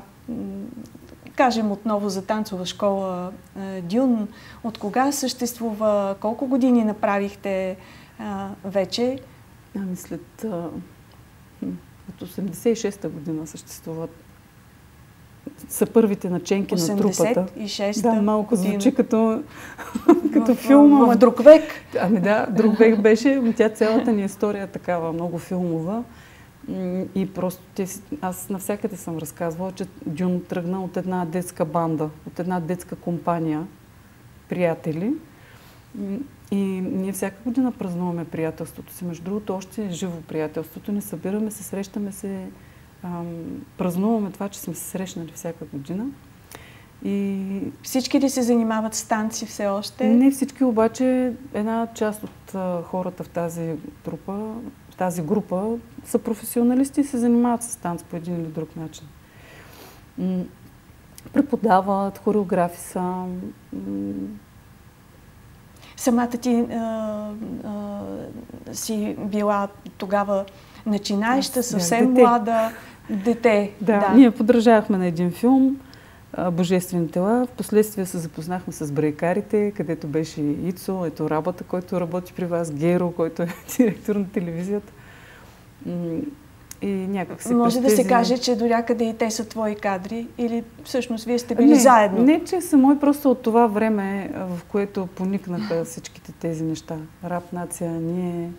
кажем отново за танцова школа е, Дюн. От кога съществува? Колко години направихте а, вече? Ами след а, от 86-та година съществуват са първите наченки на трупата. 86-та Да, малко година. звучи като, като филма. В, в друг век. Ами да, друг век беше. Тя цялата ни история е такава, много филмова. И просто те, аз навсякъде съм разказвала, че Дюн тръгна от една детска банда, от една детска компания, приятели. И ние всяка година празнуваме приятелството си. Между другото, още е живо приятелството. Не събираме се, срещаме се, ам, празнуваме това, че сме се срещнали всяка година. И всички ли се занимават с танци все още? Не всички, обаче една част от а, хората в тази трупа тази група са професионалисти и се занимават с танц по един или друг начин. Преподават, хореографи са. Самата ти а, а, си била тогава начинаеща, съвсем дете. млада дете. Да, да, ние подражавахме на един филм Божествени тела. Впоследствие се запознахме с брейкарите, където беше Ицо, ето работа, който работи при вас, Геро, който е директор на телевизията. И някак се Може да тези... се каже, че до някъде и те са твои кадри или всъщност вие сте били не, заедно? Не, че са мои, просто от това време, в което поникнаха всичките тези неща. Рап нация, ние...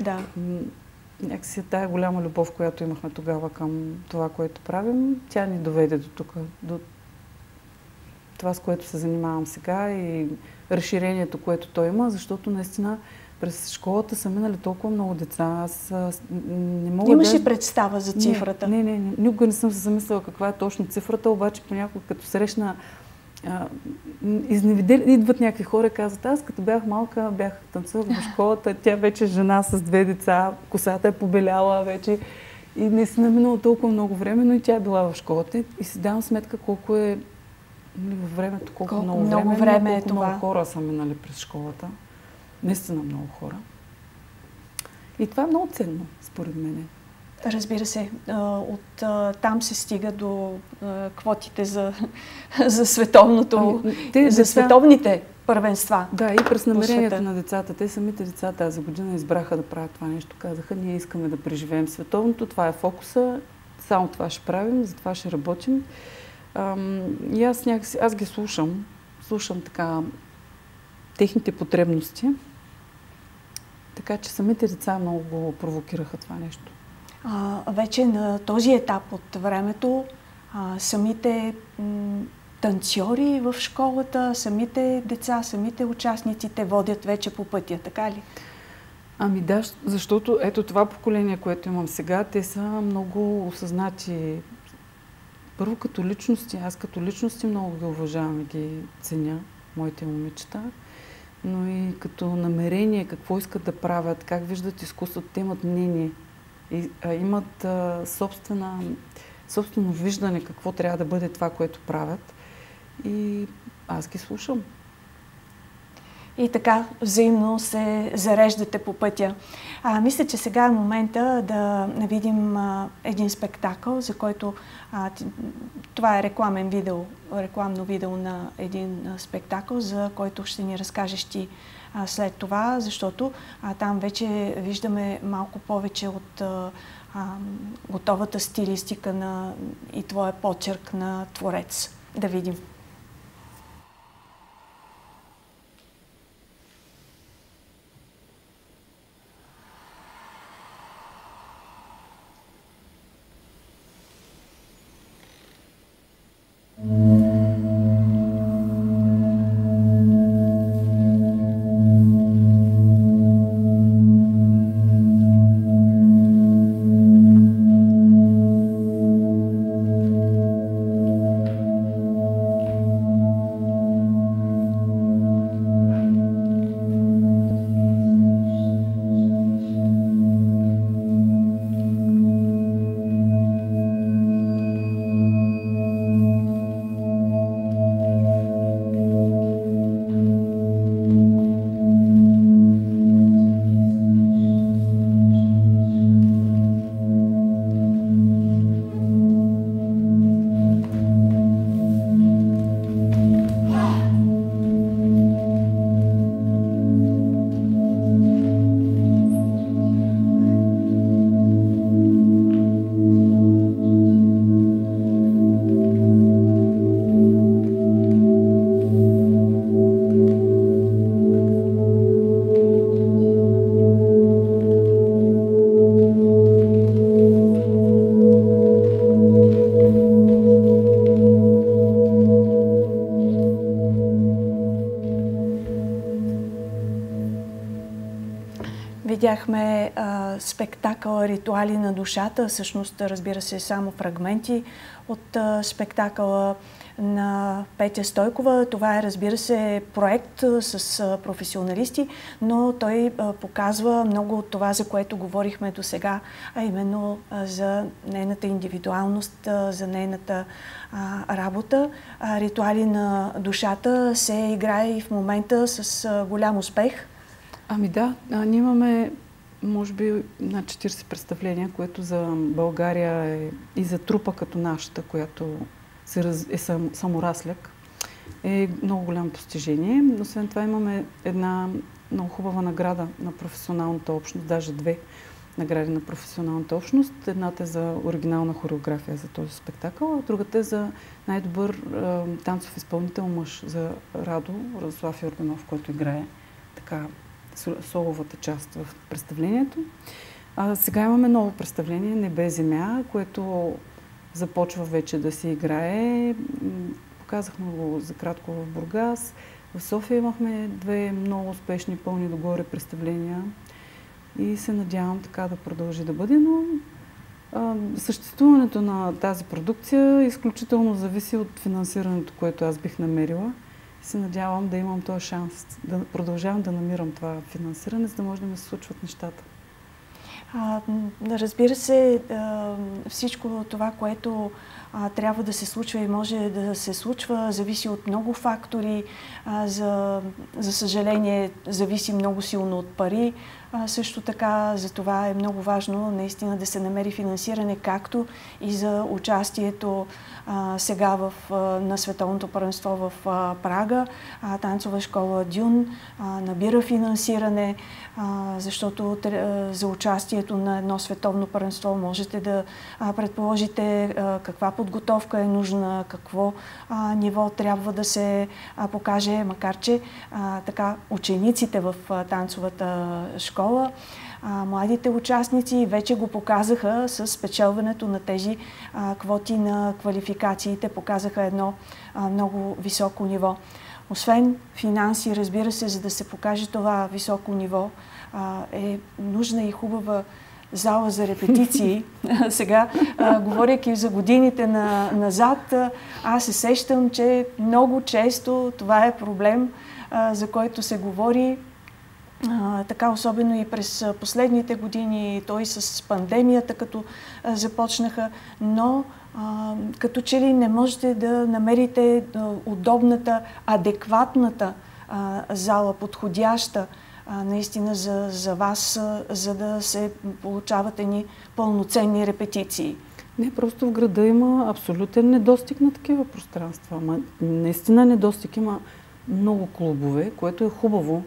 Да. Някакси тая голяма любов, която имахме тогава към това, което правим, тя ни доведе до тук, до това, с което се занимавам сега и разширението, което той има, защото наистина през школата са минали толкова много деца. Аз не мога Имаш да... ли представа за цифрата? Не, не, не. Никога не съм се замислила каква е точно цифрата, обаче понякога като срещна изневидели, идват някакви хора и казват, аз като бях малка, бях танцувах в школата, тя вече е жена с две деца, косата е побеляла вече. И не си наминало толкова много време, но и тя е била в школата. И си давам сметка колко е във времето, колко, колко много, много време, време е колко това. много хора са минали през школата. Наистина много хора. И това е много ценно, според мен. Разбира се, от там се стига до квотите за, за световното, ами, те, за деца... световните първенства. Да, и през намерението на децата. Те самите деца тази година избраха да правят това нещо. Казаха, ние искаме да преживеем световното, това е фокуса, само това ще правим, за това ще работим. И аз някакси, аз ги слушам, слушам така техните потребности. Така че самите деца много провокираха това нещо. А, вече на този етап от времето а, самите м, танцори в школата, самите деца, самите участници те водят вече по пътя, така ли? Ами да, защото ето това поколение, което имам сега, те са много осъзнати. Първо като личности, аз като личности много ги уважавам и ги ценя, моите момичета но и като намерение, какво искат да правят, как виждат изкуството, те имат мнение. И, а, имат а, собствена, собствено виждане какво трябва да бъде това, което правят. И аз ги слушам. И така взаимно се зареждате по пътя. А, мисля, че сега е момента да видим а, един спектакъл, за който а, това е рекламен видео, рекламно видео на един а, спектакъл, за който ще ни разкажеш ти а, след това, защото а, там вече виждаме малко повече от а, а, готовата стилистика на, и твоя почерк на творец. Да видим. Спектакъл Ритуали на душата, всъщност разбира се само фрагменти от спектакъла на Петя Стойкова. Това е, разбира се, проект с професионалисти, но той показва много от това, за което говорихме до сега, а именно за нейната индивидуалност, за нейната работа. Ритуали на душата се играе и в момента с голям успех. Ами да, ние имаме може би на 40 представления, което за България е и за трупа като нашата, която е саморасляк, е много голямо постижение. Освен това имаме една много хубава награда на професионалната общност, даже две награди на професионалната общност. Едната е за оригинална хореография за този спектакъл, а другата е за най-добър е, танцов изпълнител мъж за Радо Радослав Йорданов, който играе така соловата част в представлението. А, сега имаме ново представление Небе земя, което започва вече да се играе. Показахме го за кратко в Бургас. В София имахме две много успешни, пълни догоре представления и се надявам така да продължи да бъде, но а, съществуването на тази продукция изключително зависи от финансирането, което аз бих намерила. Се надявам да имам този шанс, да продължавам да намирам това финансиране, за да може да ми се случват нещата. А, разбира се, всичко това, което трябва да се случва и може да се случва, зависи от много фактори. За, за съжаление, зависи много силно от пари. Също така, за това е много важно наистина да се намери финансиране, както и за участието а, сега в, а, на Световното първенство в а, Прага. А, танцова школа Дюн а, набира финансиране, а, защото а, за участието на едно световно първенство можете да а, предположите а, каква подготовка е нужна, какво а, ниво трябва да се а, покаже, макар че а, така учениците в а, танцовата школа а, младите участници вече го показаха с спечелването на тези а, квоти на квалификациите, показаха едно а, много високо ниво. Освен финанси, разбира се, за да се покаже това високо ниво, е нужна и хубава зала за репетиции. Сега, а, говоряки за годините на, назад, аз се сещам, че много често това е проблем, а, за който се говори а, така особено и през последните години, той с пандемията, като а, започнаха, но а, като че ли не можете да намерите удобната, адекватната зала, подходяща наистина за, за вас, за да се получават едни пълноценни репетиции. Не, просто в града има абсолютен недостиг на такива пространства. Ама, наистина недостиг има много клубове, което е хубаво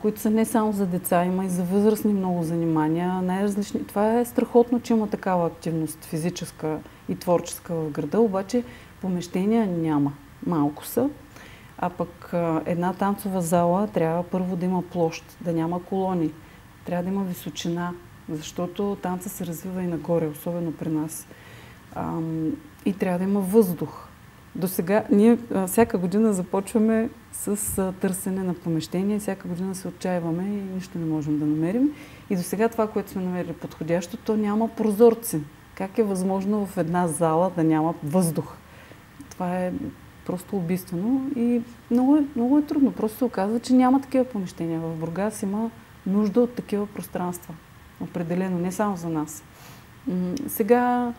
които са не само за деца, има и за възрастни много занимания, най-различни. Това е страхотно, че има такава активност физическа и творческа в града, обаче помещения няма. Малко са. А пък една танцова зала трябва първо да има площ, да няма колони. Трябва да има височина, защото танца се развива и нагоре, особено при нас. И трябва да има въздух. До сега ние а, всяка година започваме с а, търсене на помещение, всяка година се отчаиваме и нищо не можем да намерим. И до сега това, което сме намерили подходящо, то няма прозорци. Как е възможно в една зала да няма въздух? Това е просто убийствено и много е, много е трудно. Просто се оказва, че няма такива помещения. В Бургас има нужда от такива пространства. Определено, не само за нас. Сега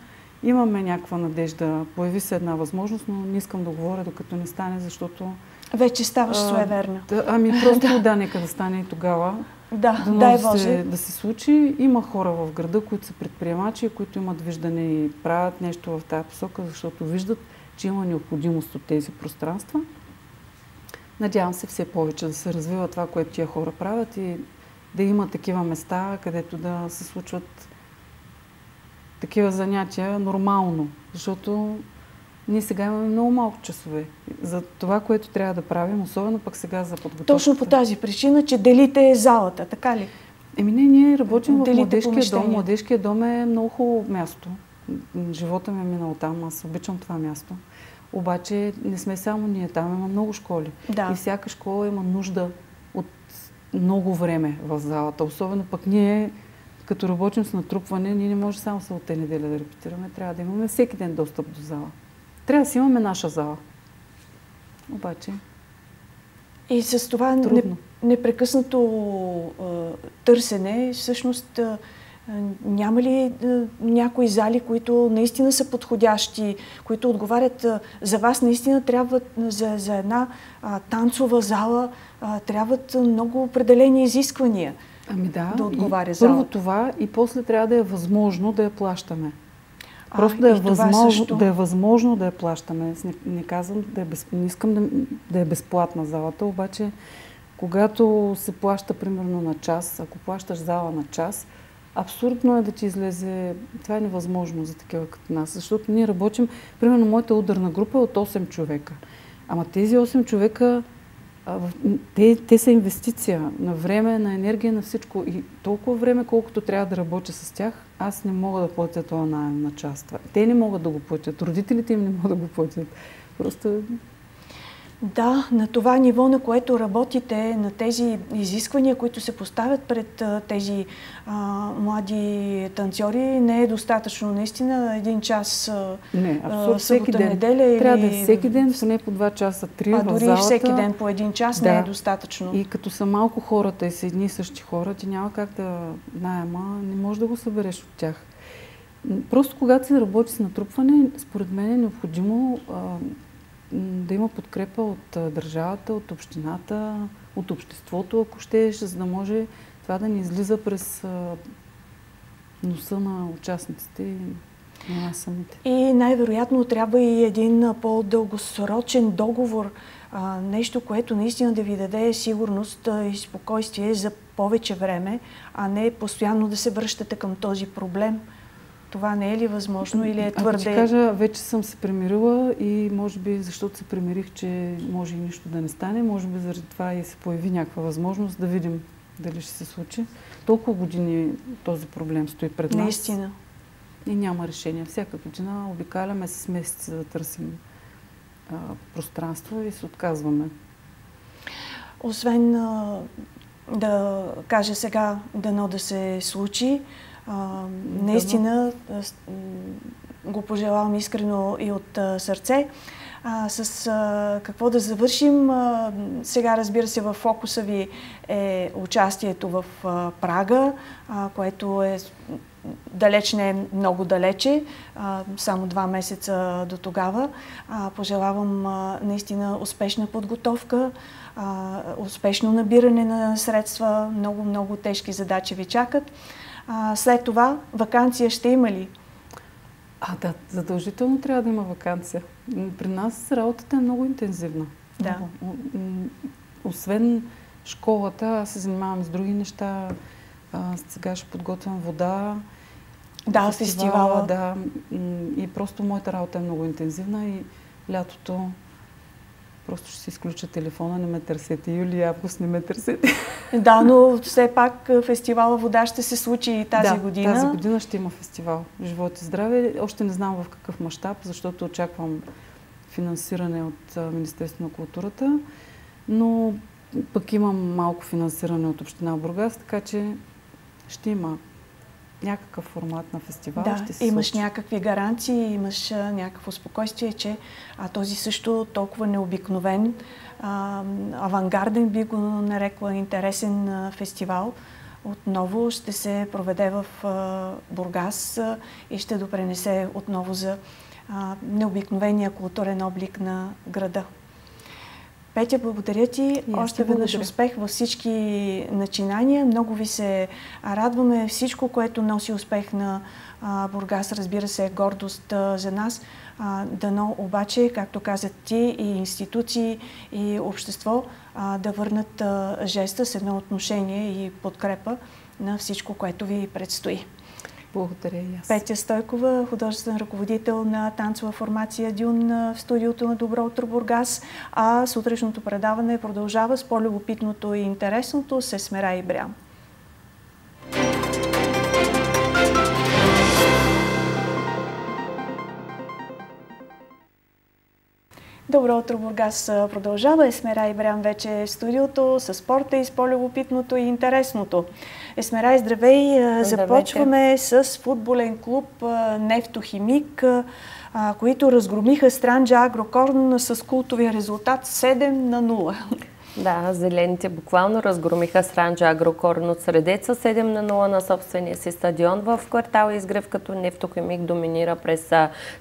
имаме някаква надежда. Появи се една възможност, но не искам да говоря докато не стане, защото... Вече ставаш суеверна. Да, ами просто да. да, нека да стане и тогава. Да, да дай Боже. Се, да се случи. Има хора в града, които са предприемачи, които имат виждане и правят нещо в тази посока, защото виждат, че има необходимост от тези пространства. Надявам се все повече да се развива това, което тия хора правят и да има такива места, където да се случват такива занятия нормално, защото ние сега имаме много малко часове за това, което трябва да правим, особено пък сега за подготовка. Точно по тази причина, че делите залата, така ли? Еми не, ние работим делите в Младежкия дом. Младежкия дом е много хубаво място. Живота ми е минал там, аз обичам това място. Обаче не сме само ние, там има много школи. Да. И всяка школа има нужда от много време в залата. Особено пък ние, като работим с натрупване, ние не може само сълта неделя да репетираме. Трябва да имаме всеки ден достъп до зала. Трябва да си имаме наша зала. Обаче. И с това трудно. непрекъснато а, търсене, всъщност а, няма ли а, някои зали, които наистина са подходящи, които отговарят а, за вас, наистина трябва за, за една а, танцова зала а, трябват много определени изисквания ами да, да отговаря и Първо това и после трябва да е възможно да я плащаме. Просто а, да, е възможно, също... да е възможно да я плащаме. Не, не казвам да е без, не искам да, да е безплатна залата, обаче когато се плаща примерно на час, ако плащаш зала на час, абсурдно е да ти излезе, това е невъзможно за такива като нас, защото ние работим, примерно моята ударна група е от 8 човека. Ама тези 8 човека те, те са инвестиция на време, на енергия, на всичко. И толкова време, колкото трябва да работя с тях, аз не мога да платя това найем на част. Те не могат да го платят, родителите им не могат да го платят. Просто да, на това ниво, на което работите, на тези изисквания, които се поставят пред тези а, млади танцори, не е достатъчно. Наистина един час не, абсолютно всеки ден. неделя Трябва или... да е всеки ден, поне по два часа, три а, дори залата. всеки ден по един час да. не е достатъчно. И като са малко хората и са едни и същи хора, ти няма как да найема, не можеш да го събереш от тях. Просто когато се работи с натрупване, според мен е необходимо а, да има подкрепа от държавата, от общината, от обществото, ако щеш, за да може това да ни излиза през носа на участниците и на самите. И най-вероятно трябва и един по-дългосрочен договор, нещо, което наистина да ви даде сигурност и спокойствие за повече време, а не постоянно да се връщате към този проблем – това не е ли възможно или е твърде... Ако ти кажа, вече съм се примирила и може би защото се примирих, че може и нищо да не стане, може би заради това и се появи някаква възможност да видим дали ще се случи. Толкова години този проблем стои пред нас. Наистина. И няма решение. Всяка година обикаляме с месеци да търсим а, пространство и се отказваме. Освен а, да кажа сега дано да се случи, а, наистина го пожелавам искрено и от а, сърце. А, с а, какво да завършим? А, сега, разбира се, в фокуса ви е участието в а, Прага, а, което е далеч не е много далече, а, само два месеца до тогава. А, пожелавам а, наистина успешна подготовка, а, успешно набиране на средства. Много, много тежки задачи ви чакат. А, след това вакансия ще има ли? А, да, задължително трябва да има вакансия. При нас работата е много интензивна. Да. Освен школата, аз се занимавам с други неща. А, сега ще подготвям вода. Да, фестивала. Да. И просто моята работа е много интензивна и лятото Просто ще си изключа телефона, не ме търсете. Юли, август не ме търсете. Да, но все пак фестивала Вода ще се случи и тази да, година. тази година ще има фестивал. Живот и здраве. Още не знам в какъв мащаб, защото очаквам финансиране от Министерството на културата. Но пък имам малко финансиране от Община Бургас, така че ще има някакъв формат на фестивал. Да, ще се имаш случи. някакви гаранции, имаш а, някакво спокойствие, че а, този също толкова необикновен, а, авангарден би го нарекла интересен а, фестивал, отново ще се проведе в а, Бургас а, и ще допренесе отново за а, необикновения културен облик на града. Петя, благодаря ти. И Още веднъж успех във всички начинания. Много ви се радваме. Всичко, което носи успех на а, Бургас, разбира се, е гордост а, за нас. А, дано обаче, както казат ти, и институции, и общество а, да върнат а, жеста с едно отношение и подкрепа на всичко, което ви предстои. Благодаря и аз. Петя Стойкова, художествен ръководител на танцова формация Дюн в студиото на Добро утро Бургас. А сутрешното предаване продължава с по-любопитното и интересното с Есмера и Брям. Добро утро, Бургас продължава. Есмера Ибрям вече е в студиото с спорта и с по-любопитното и интересното. Есмера, здравей! Започваме с футболен клуб Нефтохимик, които разгромиха Странджа Агрокорн с култовия резултат 7 на 0. Да, зелените буквално разгромиха Сранджа Агрокорн от Средеца 7 на 0 на собствения си стадион в квартал Изгрев, като Нефтохимик доминира през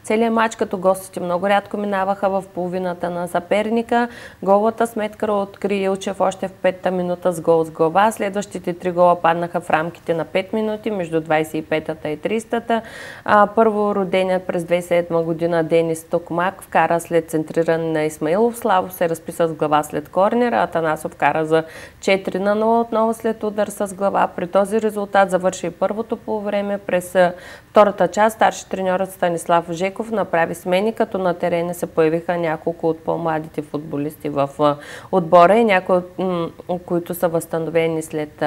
целия матч, като гостите много рядко минаваха в половината на съперника. Голата сметка откри Илчев още в петта минута с гол с глава. Следващите три гола паднаха в рамките на 5 минути между 25-та и 30-та. Първо роденият през 2007 година Денис Токмак вкара след центриране на Исмаилов. Слабо се разписа с глава след корнера. Атанасов кара за 4 на 0 отново след удар с глава. При този резултат завърши първото по време. През втората част старши треньорът Станислав Жеков направи смени, като на терена се появиха няколко от по-младите футболисти в отбора и някои от които са възстановени след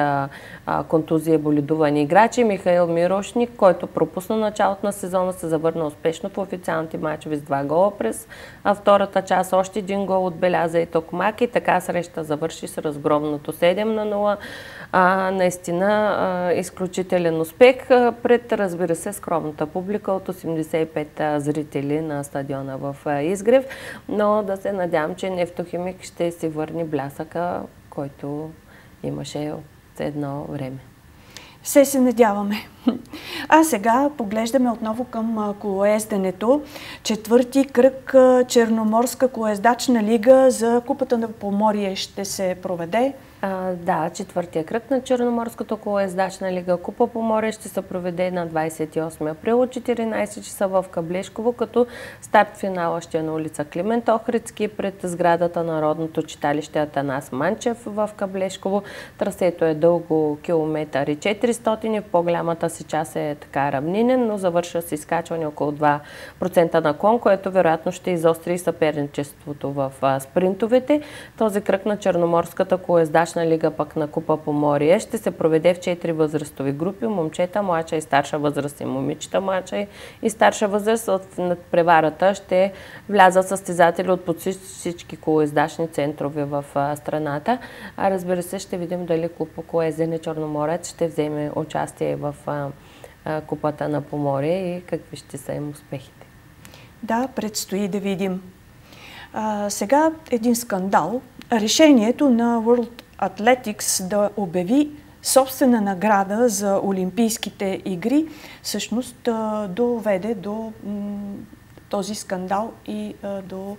контузия боледувани играчи. Михаил Мирошник, който пропусна началото на сезона, се завърна успешно по официалните матчове с два гола през втората част. Още един гол отбеляза и Токмак и така среща завърши с разгромното 7 на 0. А, наистина а, изключителен успех пред, разбира се, скромната публика от 85 зрители на стадиона в Изгрев. Но да се надявам, че Нефтохимик ще си върне блясъка, който имаше едно време. Все се надяваме. А сега поглеждаме отново към колоезденето. Четвърти кръг Черноморска колоездачна лига за Купата на Поморие ще се проведе. А, да, четвъртия кръг на Черноморската колоездачна лига Купа по море ще се проведе на 28 април от 14 часа в Каблешково, като старт финала ще е на улица Климент Охридски пред сградата на Народното читалище Атанас Манчев в Каблешково. Трасето е дълго километър и 400 и в по-голямата си част е така равнинен, но завършва с изкачване около 2% наклон, което вероятно ще изостри съперничеството в спринтовете. Този кръг на Черноморската колоездачна сегашна лига пък на Купа по Морие ще се проведе в четири възрастови групи. Момчета, младша и старша възраст и момичета, младша и старша възраст. В преварата ще влязат състезатели от под всички колоездачни центрове в страната. А разбира се, ще видим дали клуб по колезене Черноморец ще вземе участие в Купата на Поморие и какви ще са им успехите. Да, предстои да видим. А, сега един скандал. Решението на World Athletics да обяви собствена награда за Олимпийските игри, всъщност доведе до този скандал и до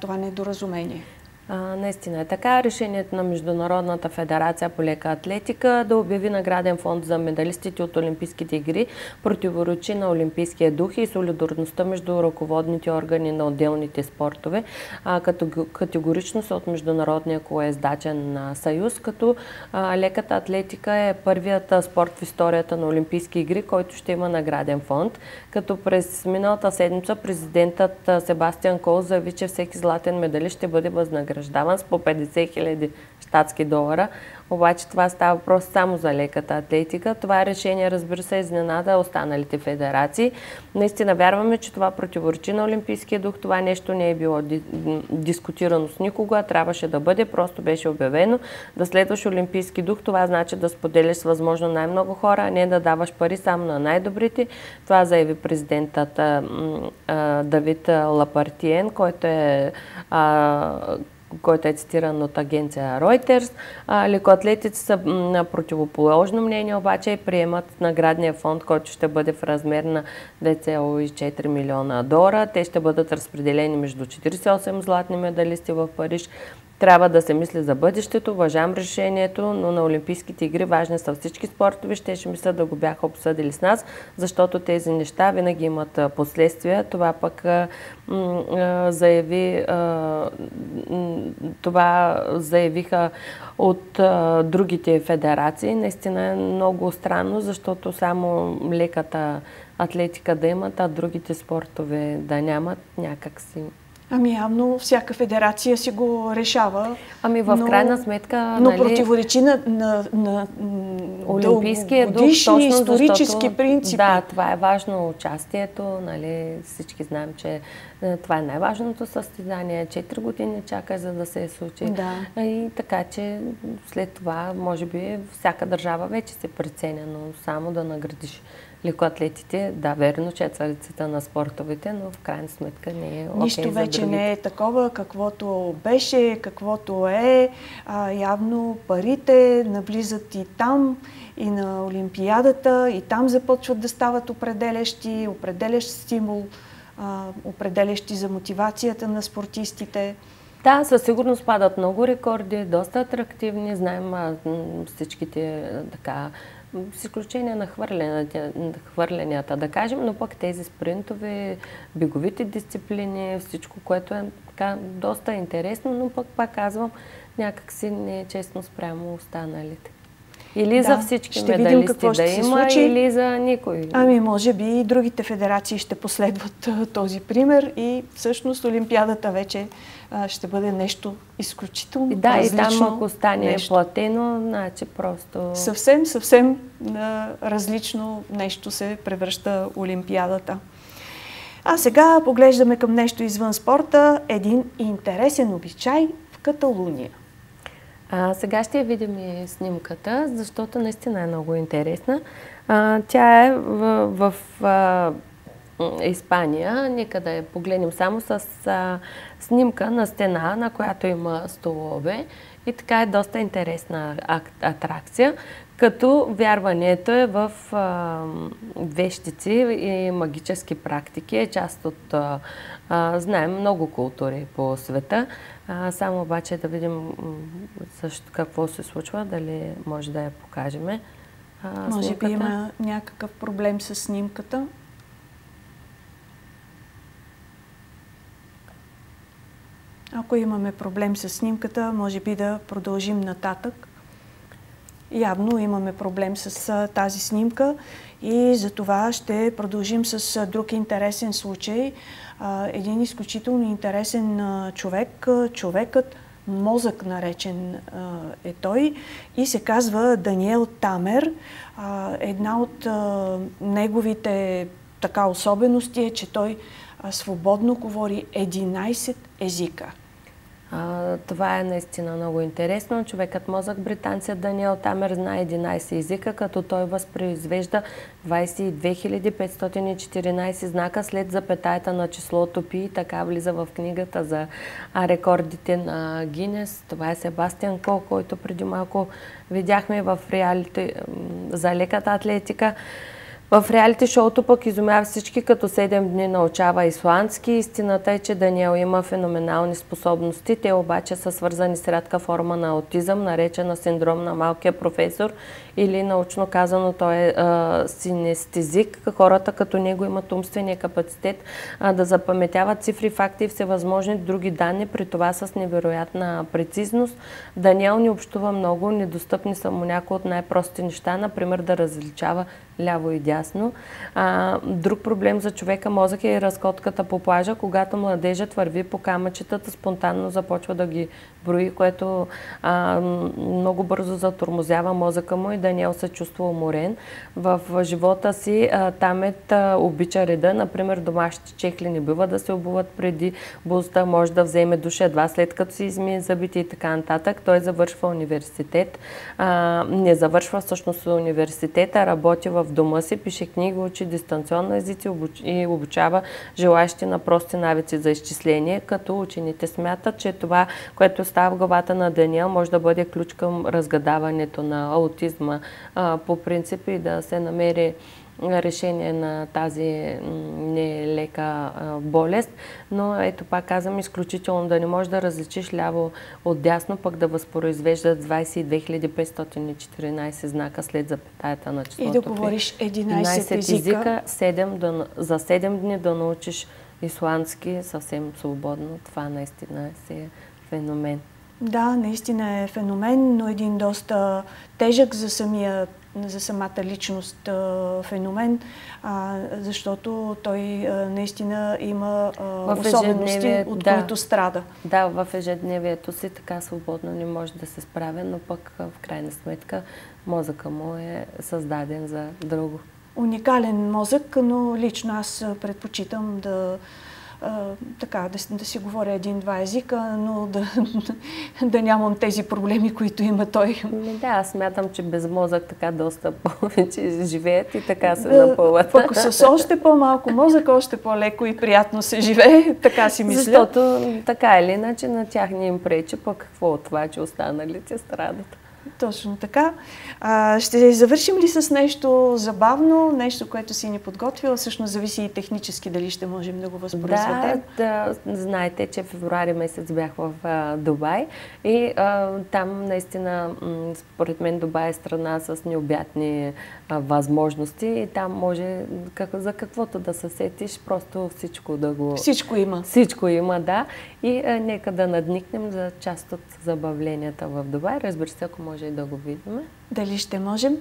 това недоразумение. А, наистина е така. Решението на Международната федерация по лека атлетика да обяви награден фонд за медалистите от Олимпийските игри противоречи на олимпийския дух и солидарността между ръководните органи на отделните спортове, а, като категорично са от Международния колездачен съюз, като а, леката атлетика е първият спорт в историята на Олимпийски игри, който ще има награден фонд, като през миналата седмица президентът Себастиан Кол заяви, че всеки златен медалист ще бъде възнаграден възнаграждаван с по 50 хиляди щатски долара. Обаче това става въпрос само за леката атлетика. Това решение, разбира се, изненада останалите федерации. Наистина вярваме, че това противоречи на Олимпийския дух. Това нещо не е било дискутирано с никога, а трябваше да бъде. Просто беше обявено да следваш Олимпийски дух. Това значи да споделяш с възможно най-много хора, а не да даваш пари само на най-добрите. Това заяви президентът Давид Лапартиен, който е който е цитиран от агенция Reuters. Лекоатлетите са на противоположно мнение, обаче приемат наградния фонд, който ще бъде в размер на 2,4 милиона долара. Те ще бъдат разпределени между 48 златни медалисти в Париж, трябва да се мисли за бъдещето, уважавам решението, но на Олимпийските игри важни са всички спортове. Ще ще мисля да го бяха обсъдили с нас, защото тези неща винаги имат последствия. Това пък заяви, това заявиха от другите федерации. Наистина е много странно, защото само леката атлетика да имат, а другите спортове да нямат някакси Ами явно всяка федерация си го решава. Ами в но, крайна сметка... Но нали, противоречи на, на, на Олимпийския дух, точно исторически защото, принципи. Да, това е важно участието. Нали, всички знаем, че е, това е най-важното състезание. Четири години чака за да се случи. Да. И така, че след това, може би, всяка държава вече се преценя, но само да наградиш лекоатлетите, да, верно, че е царицата на спортовете, но в крайна сметка не е окей Нищо okay вече не е такова, каквото беше, каквото е. А, явно парите наблизат и там, и на Олимпиадата, и там започват да стават определящи, определящ стимул, а, определящи за мотивацията на спортистите. Да, със сигурност падат много рекорди, доста атрактивни. Знаем а, всичките така с изключение на хвърлянията, хвърлянията, да кажем, но пък тези спринтове, беговите дисциплини, всичко, което е така доста интересно, но пък пак казвам, някакси не е честно спрямо останалите. Или да, за всички ще медалисти видим какво ще да има, случи. или за никой. Ами, може би и другите федерации ще последват този пример и всъщност Олимпиадата вече а, ще бъде нещо изключително да, различно. и там ако стане нещо. платено, значи просто... Съвсем, съвсем а, различно нещо се превръща Олимпиадата. А сега поглеждаме към нещо извън спорта. Един интересен обичай в Каталуния. А, сега ще видим и снимката, защото наистина е много интересна. А, тя е в, в а, Испания. Нека да я погледнем само с а, снимка на стена, на която има столове. И така е доста интересна атракция, като вярването е в а, вещици и магически практики. Е част от, а, а, знаем, много култури по света. А, само обаче да видим също какво се случва, дали може да я покажем. А, може снимката. би има някакъв проблем с снимката. Ако имаме проблем с снимката, може би да продължим нататък. Явно имаме проблем с тази снимка и за това ще продължим с друг интересен случай. Един изключително интересен човек, човекът мозък наречен е той и се казва Даниел Тамер. Една от неговите така особености е, че той свободно говори 11 езика. Това е наистина много интересно. Човекът мозък британцът Даниел Тамер знае 11 езика, като той възпроизвежда 22 514 знака след запетаята на числото Пи. Така влиза в книгата за рекордите на Гинес. Това е Себастиан Кол, който преди малко видяхме в реалите за леката атлетика. В реалити шоуто пък изумява всички, като 7 дни научава исландски. Истината е, че Даниел има феноменални способности. Те обаче са свързани с рядка форма на аутизъм, наречена синдром на малкия професор или научно казано той е синестезик. Хората като него имат умствения капацитет а, да запаметяват цифри, факти и всевъзможни други данни, при това с невероятна прецизност. Даниел ни общува много, недостъпни са му някои от най-прости неща, например да различава ляво и дясно. А, друг проблем за човека мозък е разкотката по плажа. Когато младежът върви по камъчетата, спонтанно започва да ги брои, което а, много бързо затормозява мозъка му и Даниел се чувства уморен. В, живота си а, Тамет а, обича реда. Например, домашните чехли не бива да се обуват преди бузата, може да вземе душа едва след като си измие зъбите и така нататък. Той завършва университет. А, не завършва всъщност университета, работи в дома си, пише книги, учи дистанционно езици и обучава желащи на прости навици за изчисление, като учените смятат, че това, което става в главата на Даниел, може да бъде ключ към разгадаването на аутизма по принцип и да се намери решение на тази нелека болест. Но ето пак казвам, изключително да не можеш да различиш ляво от дясно, пък да възпроизвеждат 22 514 знака след запетаята на числото. И да говориш 11, 11 езика. езика 7 да, за 7 дни да научиш исландски съвсем свободно. Това наистина си е феномен. Да, наистина е феномен, но един доста тежък за самия за самата личност а, феномен, а, защото той а, наистина има особености, от да, които страда. Да, в ежедневието си така свободно не може да се справя, но пък в крайна сметка мозъка му е създаден за друго. Уникален мозък, но лично аз предпочитам да така, да, да си говоря един-два езика, но да, да нямам тези проблеми, които има той. Ми, да, аз смятам, че без мозък така доста повече живеят и така се напълват. Пък с още по-малко мозък, още по-леко и приятно се живее, така си мисля. Защото така или иначе на тях не им пречи, пък какво от това, че останалите страдат. Точно така. А, ще завършим ли с нещо забавно, нещо, което си ни подготвила? Всъщност зависи и технически дали ще можем да го възпроизведем. Да, да, знаете, че февруари месец бях в а, Дубай и а, там наистина, м, според мен, Дубай е страна с необятни а, възможности и там може как, за каквото да се сетиш, просто всичко да го... Всичко има. Всичко има, да. И а, нека да надникнем за част от забавленията в Дубай. Разбира се, ако може и да го видим. Дали ще можем?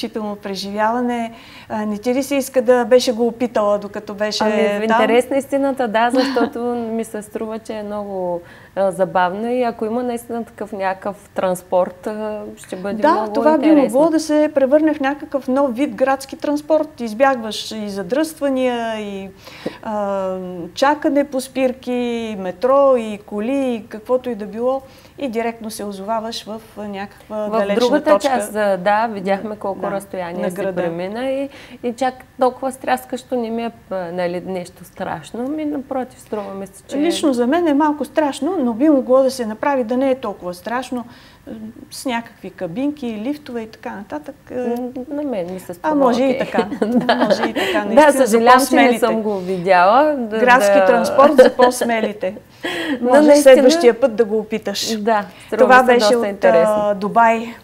Изключително преживяване. Не ти ли се иска да беше го опитала, докато беше ами, в интерес на истината, да, защото ми се струва, че е много а, забавно и ако има наистина такъв някакъв транспорт, а, ще бъде да, много Да, това интересно. би могло да се превърне в някакъв нов вид градски транспорт. Избягваш и задръствания, и а, чакане по спирки, и метро, и коли, и каквото и да било и директно се озоваваш в някаква в далечна другата точка. част, да, видяхме колко да, разстояние се премина и, и чак толкова стряскащо не ми е нали, нещо страшно. Ми напротив, струва ми се, че... Лично за мен е малко страшно, но би могло да се направи да не е толкова страшно с някакви кабинки, лифтове и така нататък. На мен ми се струва. А може okay. и така. да. Може и така. да, съжалявам, че не съм го видяла. Да, Градски да... транспорт за по-смелите. Може наистина... следващия път да го опиташ. Да, Това беше от интересно. Дубай.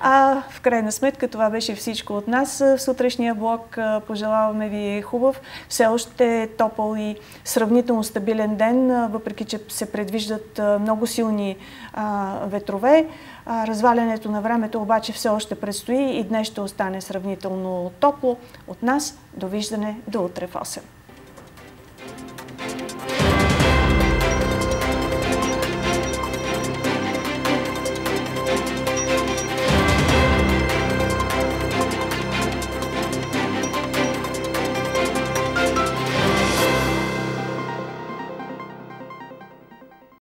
А в крайна сметка това беше всичко от нас в сутрешния блок. Пожелаваме ви хубав, все още топъл и сравнително стабилен ден, въпреки че се предвиждат много силни ветрове. Развалянето на времето обаче все още предстои и днес ще остане сравнително топло. От нас довиждане до утре в 8.